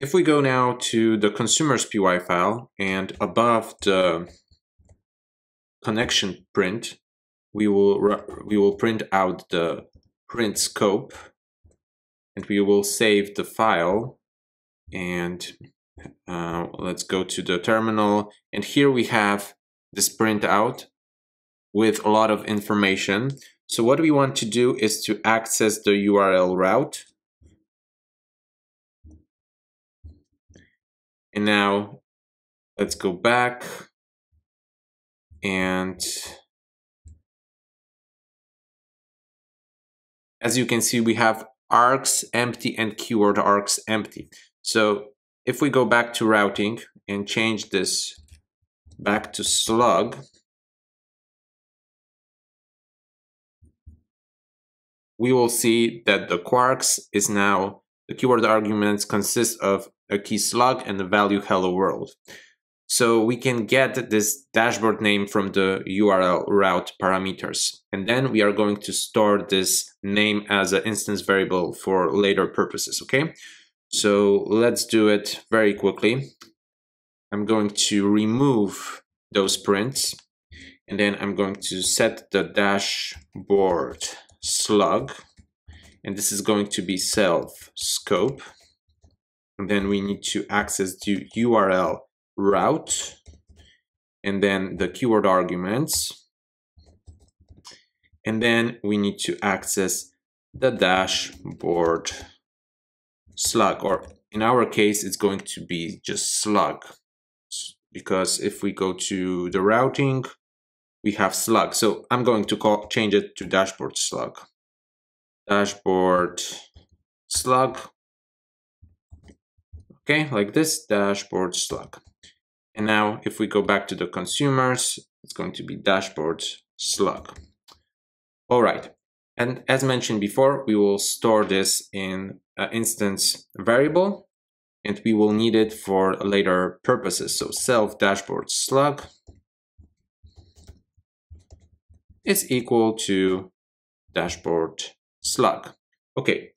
If we go now to the consumer's PY file and above the connection print, we will we will print out the print scope and we will save the file and uh, let's go to the terminal. And here we have this printout with a lot of information. So what we want to do is to access the URL route. And now let's go back and as you can see, we have args empty and keyword args empty. So if we go back to routing and change this back to slug, we will see that the kwargs is now, the keyword arguments consist of a key slug and the value hello world. So we can get this dashboard name from the URL route parameters. And then we are going to store this name as an instance variable for later purposes, okay? So let's do it very quickly. I'm going to remove those prints. And then I'm going to set the dashboard slug. And this is going to be self scope. And then we need to access the URL route and then the keyword arguments. And then we need to access the dashboard slug, or in our case, it's going to be just slug. Because if we go to the routing, we have slug. So I'm going to call, change it to dashboard slug. Dashboard slug. Okay, like this, dashboard slug. And now if we go back to the consumers, it's going to be dashboard slug. All right. And as mentioned before, we will store this in an instance variable and we will need it for later purposes. So self dashboard slug is equal to dashboard slug. Okay,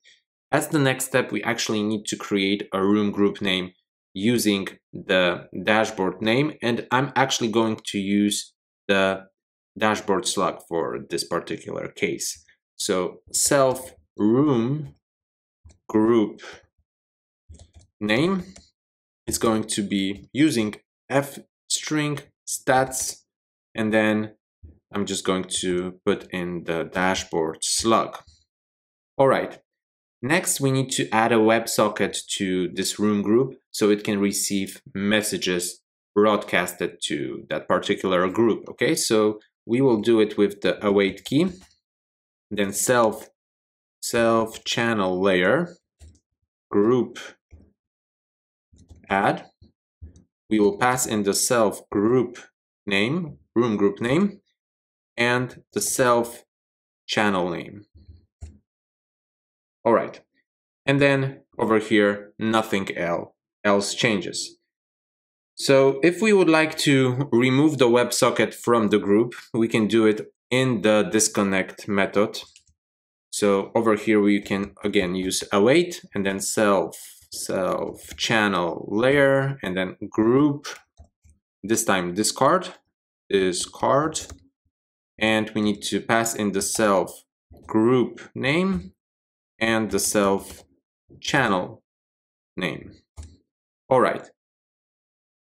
as the next step, we actually need to create a room group name using the dashboard name. And I'm actually going to use the dashboard slug for this particular case. So self room group name is going to be using f string stats and then I'm just going to put in the dashboard slug. All right, next we need to add a WebSocket to this room group so it can receive messages broadcasted to that particular group. Okay, so we will do it with the await key, then self self channel layer group add. We will pass in the self group name, room group name, and the self channel name. All right. And then over here, nothing else changes. So if we would like to remove the WebSocket from the group, we can do it in the disconnect method. So over here, we can again use await and then self, self channel layer and then group, this time discard, discard and we need to pass in the self group name and the self channel name. All right.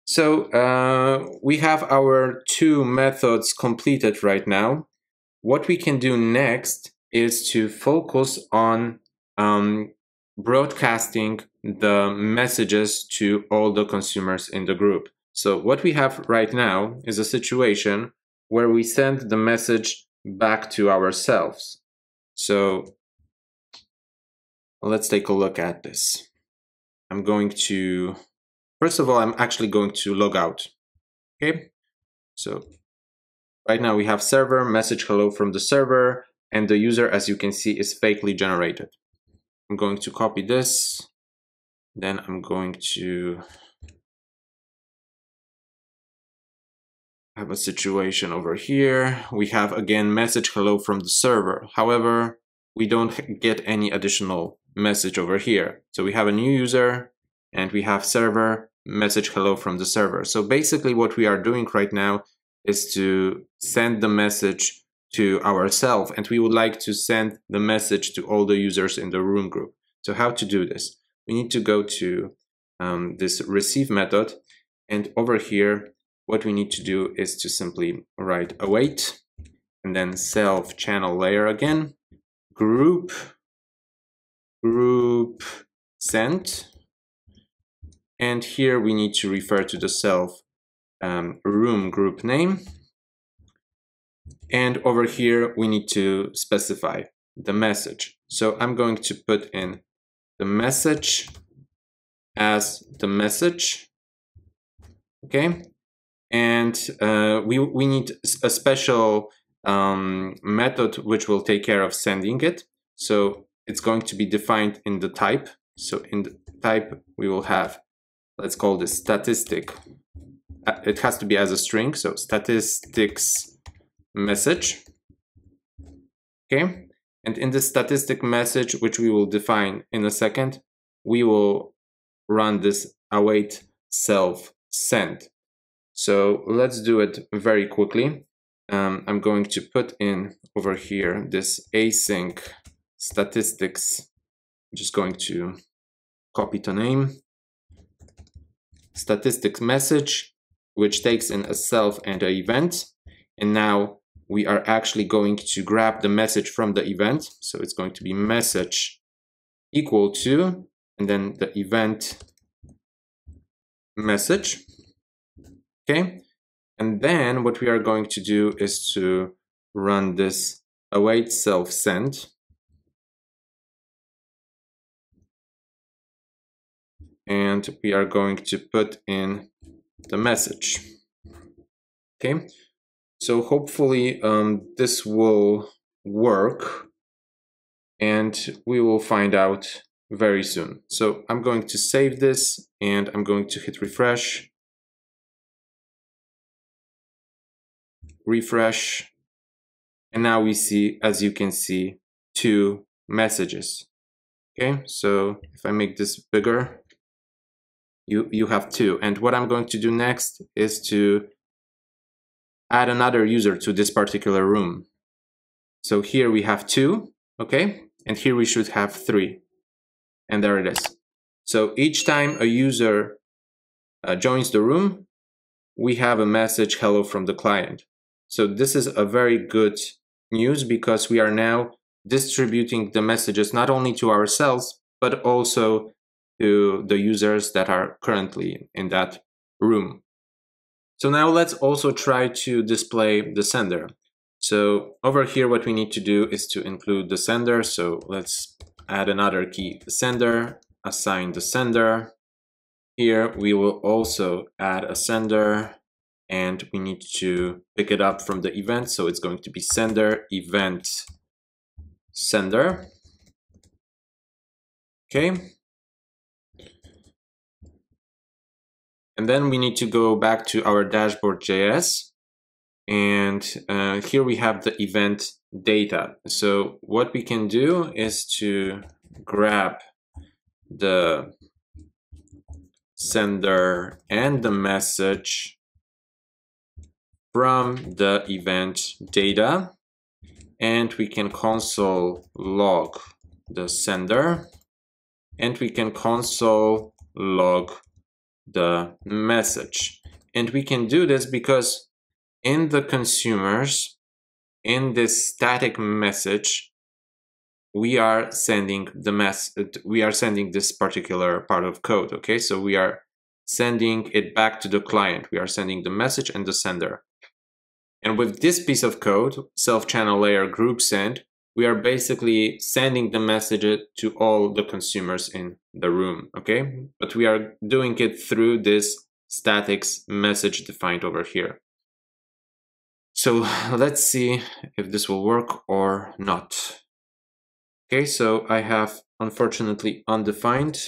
So uh, we have our two methods completed right now. What we can do next is to focus on um, broadcasting the messages to all the consumers in the group. So what we have right now is a situation where we send the message back to ourselves. So let's take a look at this. I'm going to, first of all, I'm actually going to log out. Okay, so right now we have server, message hello from the server, and the user, as you can see, is fakely generated. I'm going to copy this, then I'm going to have a situation over here. We have again message hello from the server. However, we don't get any additional message over here. So we have a new user and we have server message hello from the server. So basically what we are doing right now is to send the message to ourselves and we would like to send the message to all the users in the room group. So how to do this? We need to go to um, this receive method and over here what we need to do is to simply write await and then self channel layer again, group, group send. And here we need to refer to the self um, room group name. And over here, we need to specify the message. So I'm going to put in the message as the message. Okay and uh, we, we need a special um, method which will take care of sending it. So it's going to be defined in the type. So in the type, we will have, let's call this statistic. Uh, it has to be as a string, so statistics message. Okay, and in the statistic message, which we will define in a second, we will run this await self send. So let's do it very quickly. um, I'm going to put in over here this async statistics. I'm just going to copy the name, statistics message, which takes in a self and an event. And now we are actually going to grab the message from the event. So it's going to be message equal to, and then the event message. Okay. And then what we are going to do is to run this await self send. And we are going to put in the message. Okay, so hopefully um, this will work and we will find out very soon. So I'm going to save this and I'm going to hit refresh. Refresh. And now we see, as you can see, two messages. Okay, so if I make this bigger, you, you have two. And what I'm going to do next is to add another user to this particular room. So here we have two, okay? And here we should have three. And there it is. So each time a user uh, joins the room, we have a message hello from the client. So this is a very good news because we are now distributing the messages not only to ourselves, but also to the users that are currently in that room. So now let's also try to display the sender. So over here, what we need to do is to include the sender. So let's add another key, sender, assign the sender. Here we will also add a sender and we need to pick it up from the event. So it's going to be sender event sender. Okay. And then we need to go back to our dashboard.js and uh, here we have the event data. So what we can do is to grab the sender and the message from the event data. And we can console log the sender. And we can console log the message. And we can do this because in the consumers, in this static message, we are sending the mess we are sending this particular part of code okay? So we are sending it back to the client. We are sending the message and the sender. And with this piece of code self channel layer group send we are basically sending the message to all the consumers in the room okay but we are doing it through this statics message defined over here so let's see if this will work or not. Okay, so I have unfortunately undefined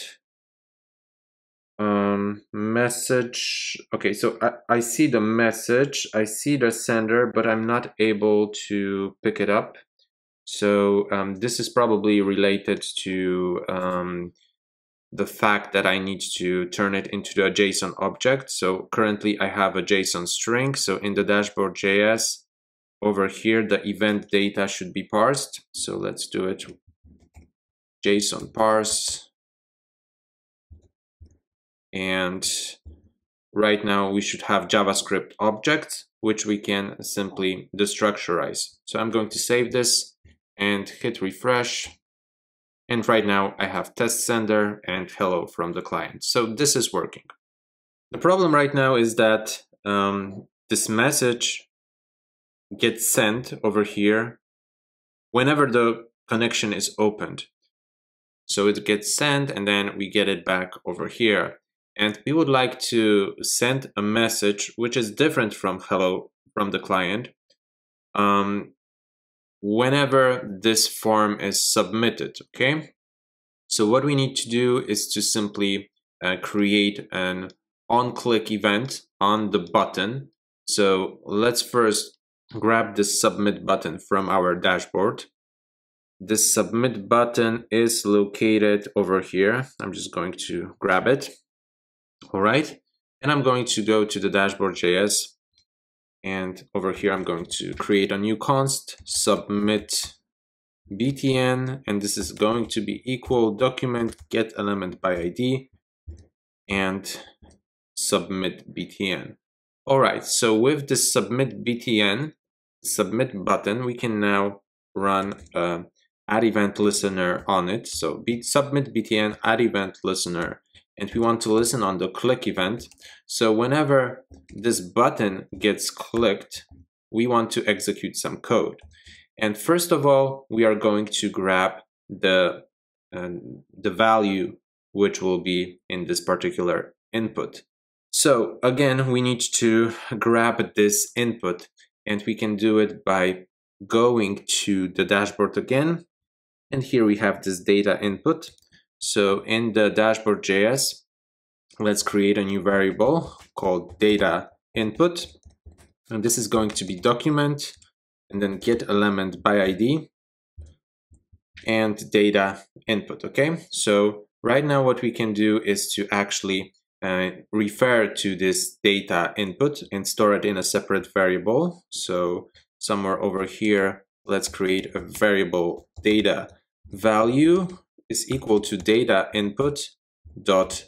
um, message. Okay, so I, I see the message, I see the sender, but I'm not able to pick it up. So um, this is probably related to um, the fact that I need to turn it into a JSON object. So currently I have a JSON string. So in the dashboard JS over here, the event data should be parsed. So let's do it. JSON parse. And right now we should have JavaScript object, which we can simply destructurize. So I'm going to save this and hit refresh. And right now I have test sender and hello from the client. So this is working. The problem right now is that um, this message gets sent over here whenever the connection is opened. So it gets sent and then we get it back over here. And we would like to send a message which is different from hello from the client um, whenever this form is submitted, okay? So what we need to do is to simply uh, create an on-click event on the button. So let's first grab the submit button from our dashboard. The submit button is located over here. I'm just going to grab it. All right. And I'm going to go to the dashboard.js And over here, I'm going to create a new const, submit btn, and this is going to be equal document get element by ID and submit btn. All right, so with the submit btn, submit button, we can now run a add event listener on it. So submit btn add event listener and we want to listen on the click event. So whenever this button gets clicked, we want to execute some code. And first of all, we are going to grab the, uh, the value which will be in this particular input. So again, we need to grab this input and we can do it by going to the dashboard again. And here we have this data input. So in the dashboard.js, let's create a new variable called data input. And this is going to be document and then get element by ID and data input. Okay, so right now what we can do is to actually uh, refer to this data input and store it in a separate variable. So somewhere over here, let's create a variable data value is equal to data input dot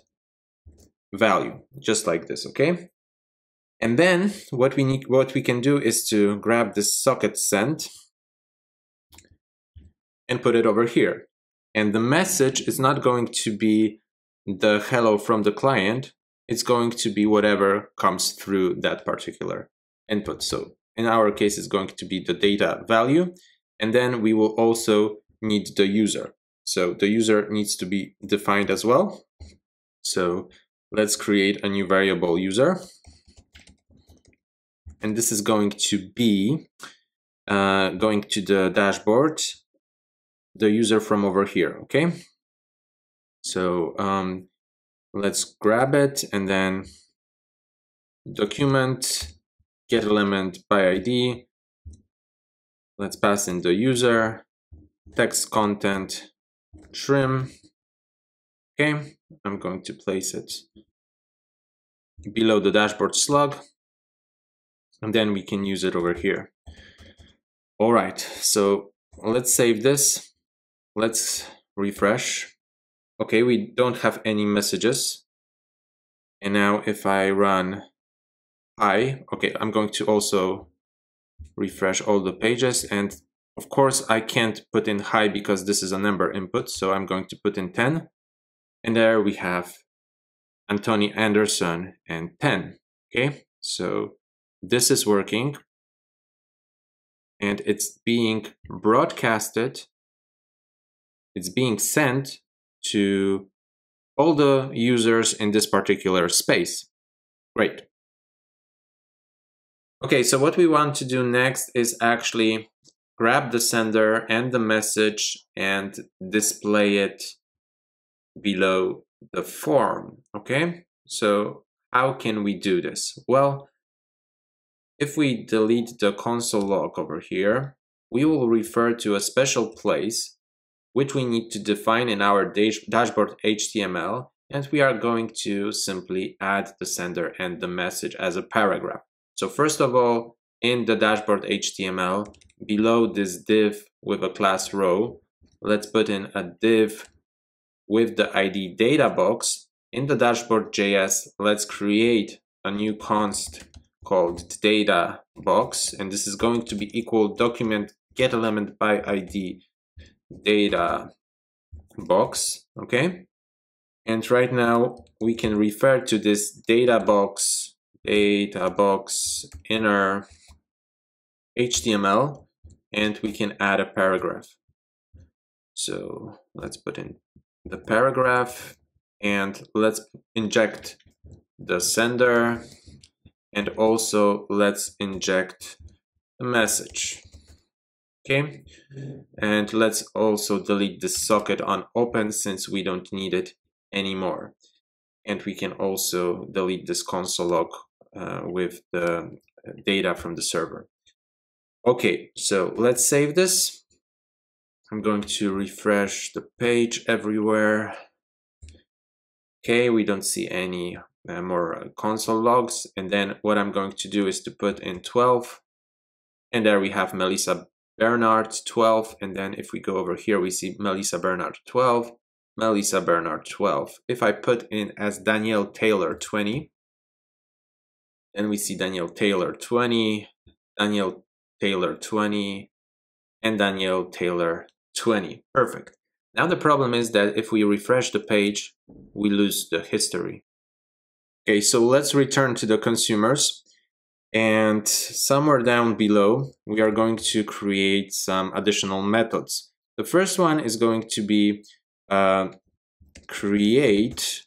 value, just like this, okay? And then what we need, what we can do is to grab this socket send and put it over here. And the message is not going to be the hello from the client. It's going to be whatever comes through that particular input. So in our case, it's going to be the data value. And then we will also need the user. So the user needs to be defined as well. So let's create a new variable user. And this is going to be uh, going to the dashboard, the user from over here, okay? So um, let's grab it and then document, get element by ID. Let's pass in the user, text content, trim. Okay, I'm going to place it below the dashboard slug and then we can use it over here. All right, so let's save this. Let's refresh. Okay, we don't have any messages. And now if I run I, okay, I'm going to also refresh all the pages. And of course, I can't put in high because this is a number input. So I'm going to put in 10. And there we have Anthony Anderson and 10. Okay, so this is working and it's being broadcasted, it's being sent to all the users in this particular space. Great. Okay, so what we want to do next is actually grab the sender and the message and display it below the form, okay? So how can we do this? Well, if we delete the console log over here, we will refer to a special place which we need to define in our dash dashboard HTML and we are going to simply add the sender and the message as a paragraph. So first of all, in the dashboard HTML, below this div with a class row, let's put in a div with the ID data box. In the dashboard.js, let's create a new const called data box, and this is going to be equal document get element by ID data box, okay? And right now we can refer to this data box, data box inner HTML, and we can add a paragraph. So let's put in the paragraph and let's inject the sender and also let's inject the message. Okay? And let's also delete the socket on open since we don't need it anymore. And we can also delete this console log uh, with the data from the server okay so let's save this I'm going to refresh the page everywhere. Okay, we don't see any uh, more uh, console logs. And then what I'm going to do is to put in 12. And there we have Melissa Bernard 12. And then if we go over here, we see Melissa Bernard 12, Melissa Bernard 12. If I put in as Danielle Taylor 20, then we see Danielle Taylor 20, Danielle Taylor 20, and Danielle Taylor 20. Perfect. Now the problem is that if we refresh the page, we lose the history. Okay, so let's return to the consumers. And somewhere down below, we are going to create some additional methods. The first one is going to be uh, create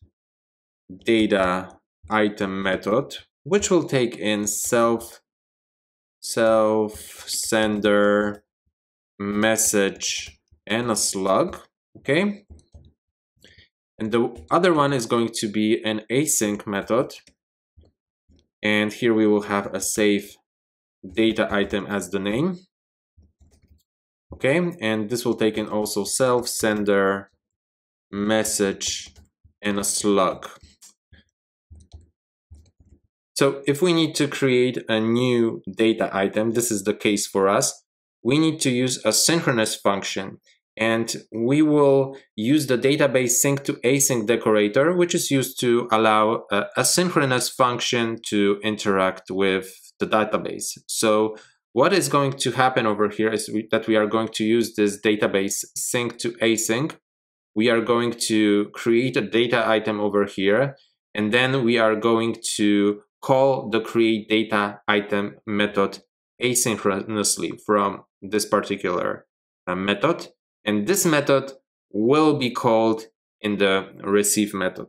data item method, which will take in self, self sender message and a slug okay? And the other one is going to be an async method. And here we will have a save data item as the name. Okay, and this will take in also self, sender, message, and a slug. So if we need to create a new data item, this is the case for us, we need to use a synchronous function. And we will use the database sync to async decorator, which is used to allow a, a synchronous function to interact with the database. So what is going to happen over here is we, that we are going to use this database sync to async. We are going to create a data item over here, and then we are going to call the create data item method asynchronously from this particular uh, method. And this method will be called in the receive method.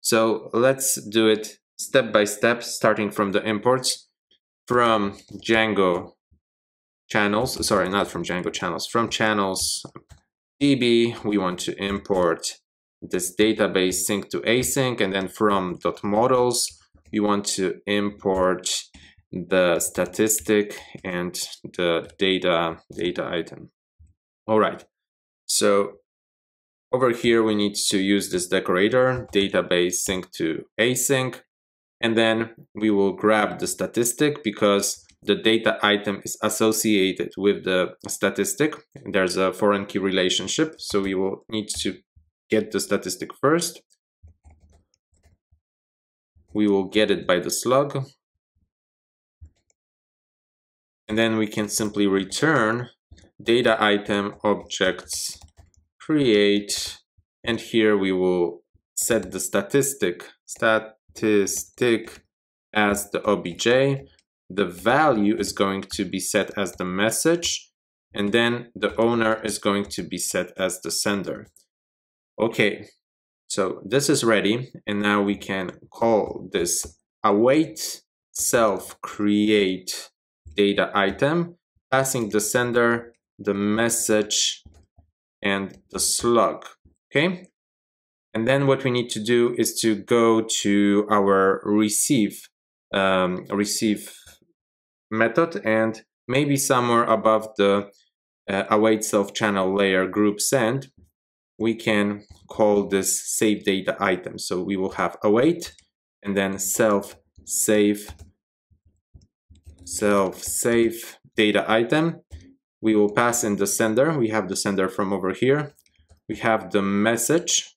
So let's do it step by step, starting from the imports from Django channels. Sorry, not from Django channels, from channels DB, we want to import this database sync to async. And then from dot models, we want to import the statistic and the data data item. All right. So over here, we need to use this decorator, database sync to async, and then we will grab the statistic because the data item is associated with the statistic. There's a foreign key relationship, so we will need to get the statistic first. We will get it by the slug. And then we can simply return data item objects create and here we will set the statistic. Statistic as the obj the value is going to be set as the message and then the owner is going to be set as the sender. Okay so this is ready and now we can call this await self create data item passing the sender the message and the slug, okay? And then what we need to do is to go to our receive, um, receive method and maybe somewhere above the uh, await self channel layer group send, we can call this save data item. So we will have await and then self save self save data item we will pass in the sender. We have the sender from over here. We have the message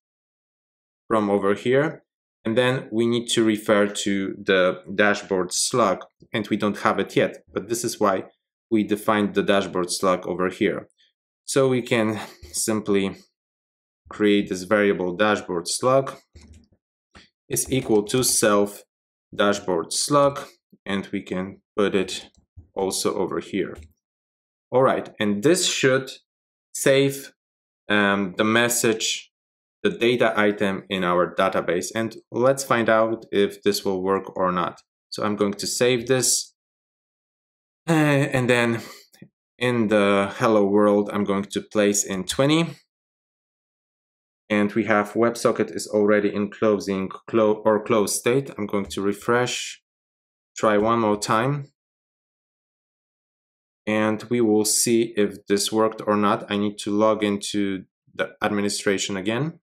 from over here. And then we need to refer to the dashboard slug and we don't have it yet. But this is why we defined the dashboard slug over here. So we can simply create this variable dashboard slug is equal to self dashboard slug and we can put it also over here. All right, and this should save um, the message, the data item in our database. And let's find out if this will work or not. So I'm going to save this. Uh, and then in the hello world, I'm going to place in 20. And we have WebSocket is already in closing clo or closed state. I'm going to refresh, try one more time and we will see if this worked or not. I need to log into the administration again.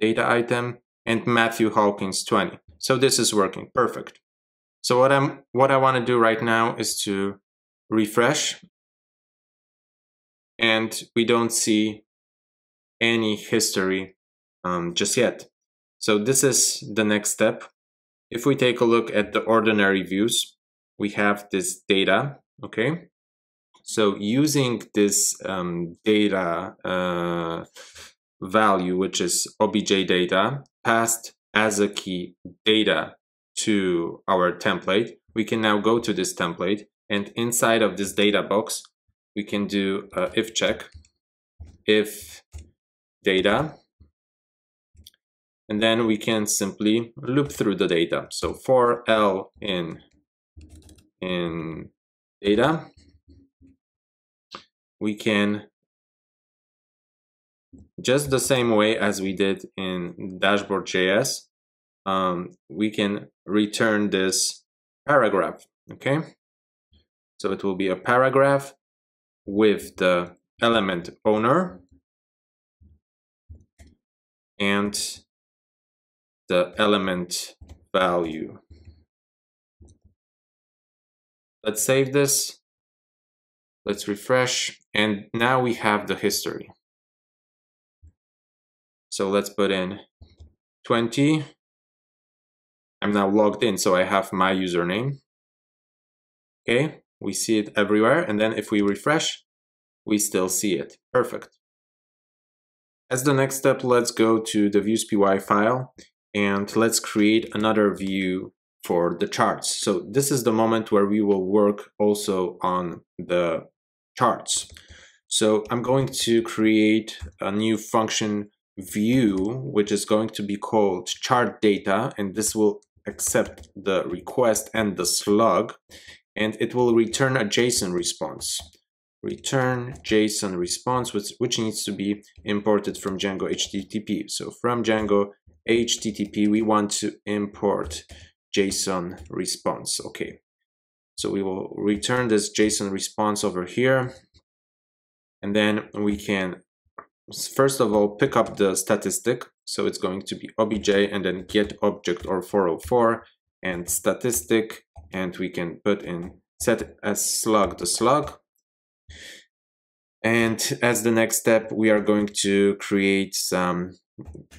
data item, and Matthew Hawkins 20. So this is working, perfect. So what I'm what I want to do right now is to refresh and we don't see any history um, just yet. So this is the next step. If we take a look at the ordinary views, we have this data, okay? So using this um, data uh, value, which is obj data, passed as a key data to our template, we can now go to this template and inside of this data box, we can do if check, if data, and then we can simply loop through the data. So for L in, in data, we can just the same way as we did in dashboard.js, um, we can return this paragraph, okay? So it will be a paragraph with the element owner and the element value. Let's save this. Let's refresh. And now we have the history. So let's put in 20. I'm now logged in, so I have my username. Okay, we see it everywhere. And then if we refresh, we still see it. Perfect. As the next step, let's go to the views.py file and let's create another view for the charts. So this is the moment where we will work also on the charts. So I'm going to create a new function view, which is going to be called chart data, and this will accept the request and the slug, and it will return a JSON response. Return JSON response, which, which needs to be imported from Django HTTP. So from Django HTTP, we want to import JSON response. Okay, so we will return this JSON response over here, and then we can first of all pick up the statistic so it's going to be obj and then get object or 404 and statistic and we can put in set as slug the slug. And as the next step we are going to create some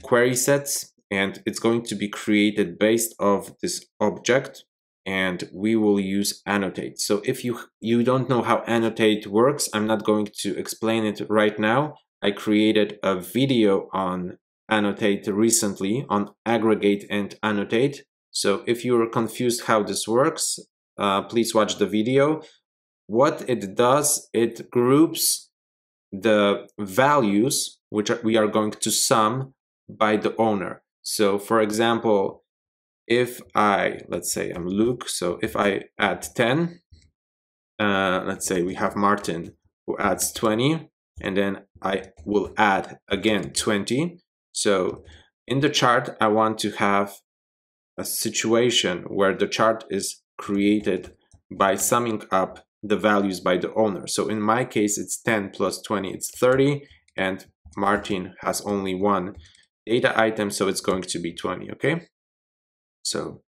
query sets and it's going to be created based of this object and we will use annotate. So if you you don't know how annotate works i'm not going to explain it right now. I created a video on annotate recently on aggregate and annotate. So if you're confused how this works, uh, please watch the video. What it does, it groups the values which we are going to sum by the owner. So for example, if I, let's say I'm Luke, so if I add 10, uh, let's say we have Martin who adds 20, and then I will add again 20. So in the chart, I want to have a situation where the chart is created by summing up the values by the owner. So in my case, it's 10 plus 20, it's 30, and Martin has only one data item, so it's going to be 20, okay? So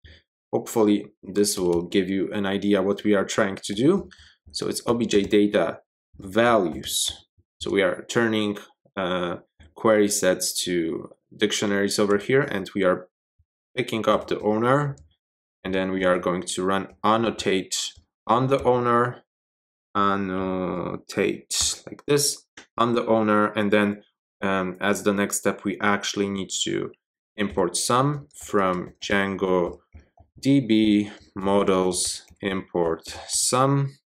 hopefully this will give you an idea what we are trying to do. So it's obj data values so we are turning uh, query sets to dictionaries over here and we are picking up the owner and then we are going to run annotate on the owner annotate like this on the owner and then um, as the next step we actually need to import sum from Django DB models import sum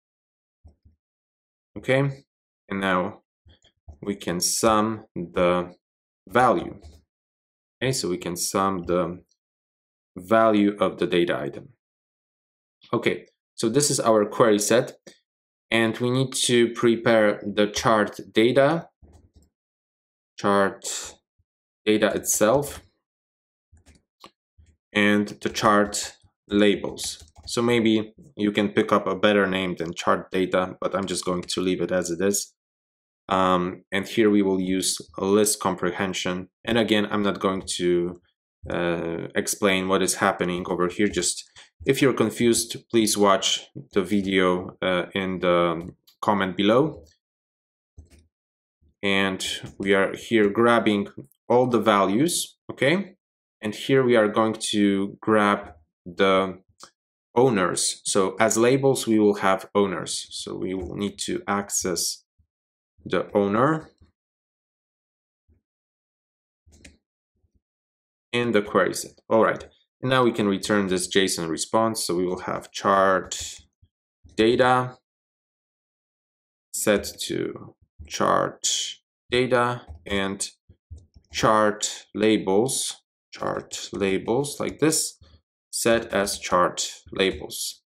okay and now we can sum the value. Okay, so we can sum the value of the data item. Okay, so this is our query set and we need to prepare the chart data, chart data itself, and the chart labels. So maybe you can pick up a better name than chart data, but I'm just going to leave it as it is. Um, and here we will use a list comprehension. And again, I'm not going to uh, explain what is happening over here. Just if you're confused, please watch the video uh, in the comment below. And we are here grabbing all the values, okay? And here we are going to grab the owners. So as labels, we will have owners. So we will need to access the owner in the query set. All right, and now we can return this JSON response. So we will have chart data set to chart data and chart labels, chart labels like this, set as chart labels.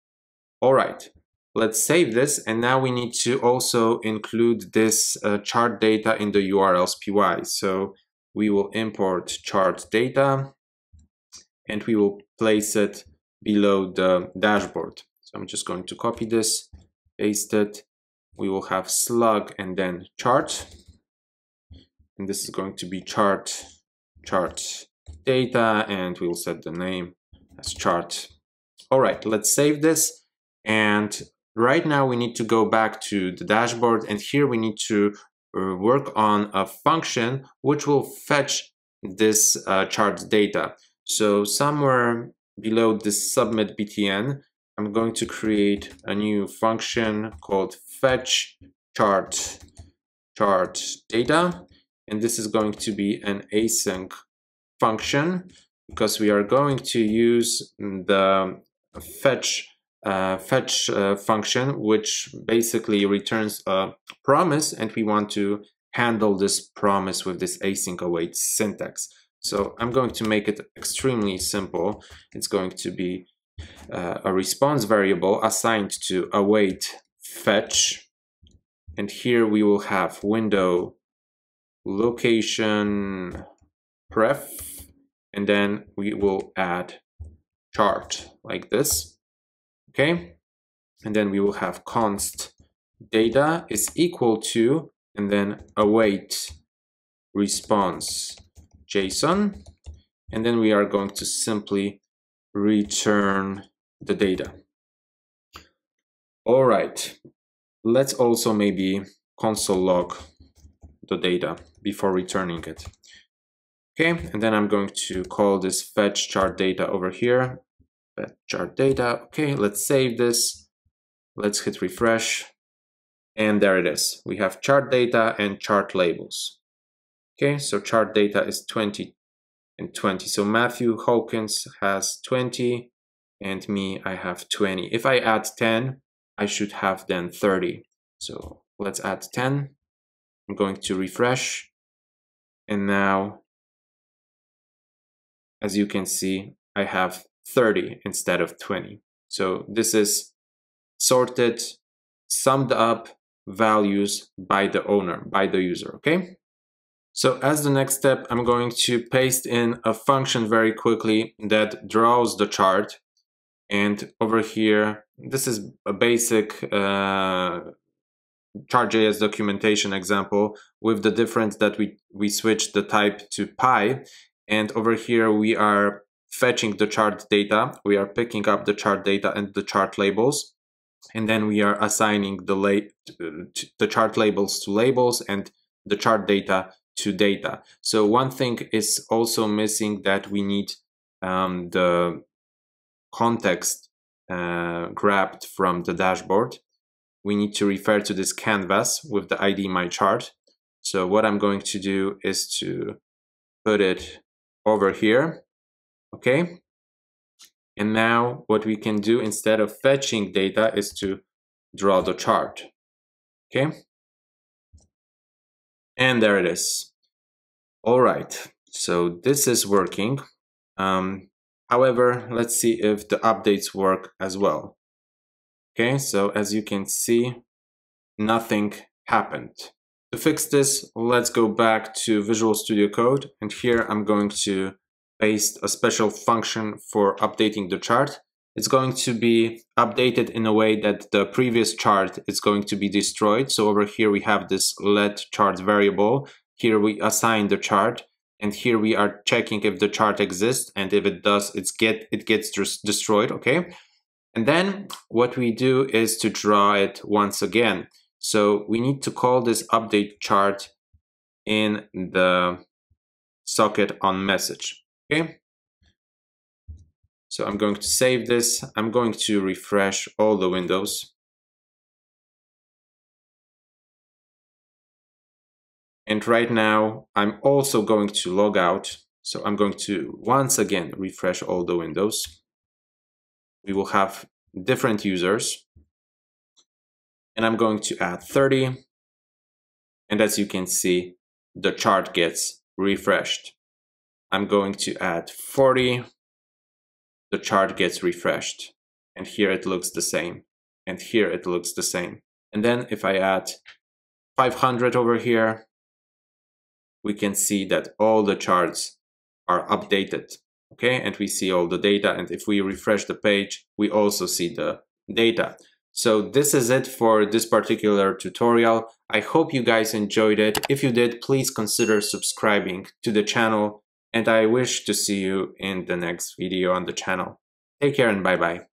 All right, let's save this. And now we need to also include this uh, chart data in the URLs PY. So we will import chart data and we will place it below the dashboard. So I'm just going to copy this, paste it. We will have slug and then chart. And this is going to be chart, chart data, and we'll set the name as chart. All right, let's save this. And right now we need to go back to the dashboard and here we need to work on a function which will fetch this uh, chart data. So somewhere below this submit btn, I'm going to create a new function called fetch chart chart data. And this is going to be an async function because we are going to use the fetch uh, fetch uh, function, which basically returns a promise, and we want to handle this promise with this async await syntax. So I'm going to make it extremely simple. It's going to be uh, a response variable assigned to await fetch. And here we will have window location href, and then we will add chart like this okay? And then we will have const data is equal to, and then await response JSON. And then we are going to simply return the data. All right, let's also maybe console log the data before returning it. Okay, and then I'm going to call this fetch chart data over here chart data. Okay, let's save this. Let's hit refresh. And there it is. We have chart data and chart labels. Okay, so chart data is 20 and 20. So Matthew Hawkins has 20 and me, I have 20. If I add 10, I should have then 30. So let's add 10. I'm going to refresh. And now, as you can see, I have 30 instead of 20. So this is sorted, summed up values by the owner, by the user, okay? So as the next step, I'm going to paste in a function very quickly that draws the chart. And over here, this is a basic uh, chart.js documentation example with the difference that we, we switched the type to pie. And over here, we are fetching the chart data. We are picking up the chart data and the chart labels. And then we are assigning the, la the chart labels to labels and the chart data to data. So one thing is also missing that we need um, the context uh, grabbed from the dashboard. We need to refer to this canvas with the ID my chart. So what I'm going to do is to put it over here okay? And now what we can do instead of fetching data is to draw the chart, okay? And there it is. All right, so this is working. Um, however, let's see if the updates work as well. Okay, so as you can see, nothing happened. To fix this, let's go back to Visual Studio Code. And here I'm going to paste a special function for updating the chart. it's going to be updated in a way that the previous chart is going to be destroyed. So over here we have this let chart variable. Here we assign the chart and here we are checking if the chart exists and if it does, it's get it gets destroyed, okay? And then what we do is to draw it once again. So we need to call this update chart in the socket on message, okay? So I'm going to save this. I'm going to refresh all the windows. And right now, I'm also going to log out. So I'm going to once again refresh all the windows. We will have different users. And I'm going to add 30. And as you can see, the chart gets refreshed. I'm going to add 40 the chart gets refreshed. And here it looks the same. And here it looks the same. And then if I add 500 over here, we can see that all the charts are updated. Okay, and we see all the data. And if we refresh the page, we also see the data. So this is it for this particular tutorial. I hope you guys enjoyed it. If you did, please consider subscribing to the channel and I wish to see you in the next video on the channel. Take care and bye bye.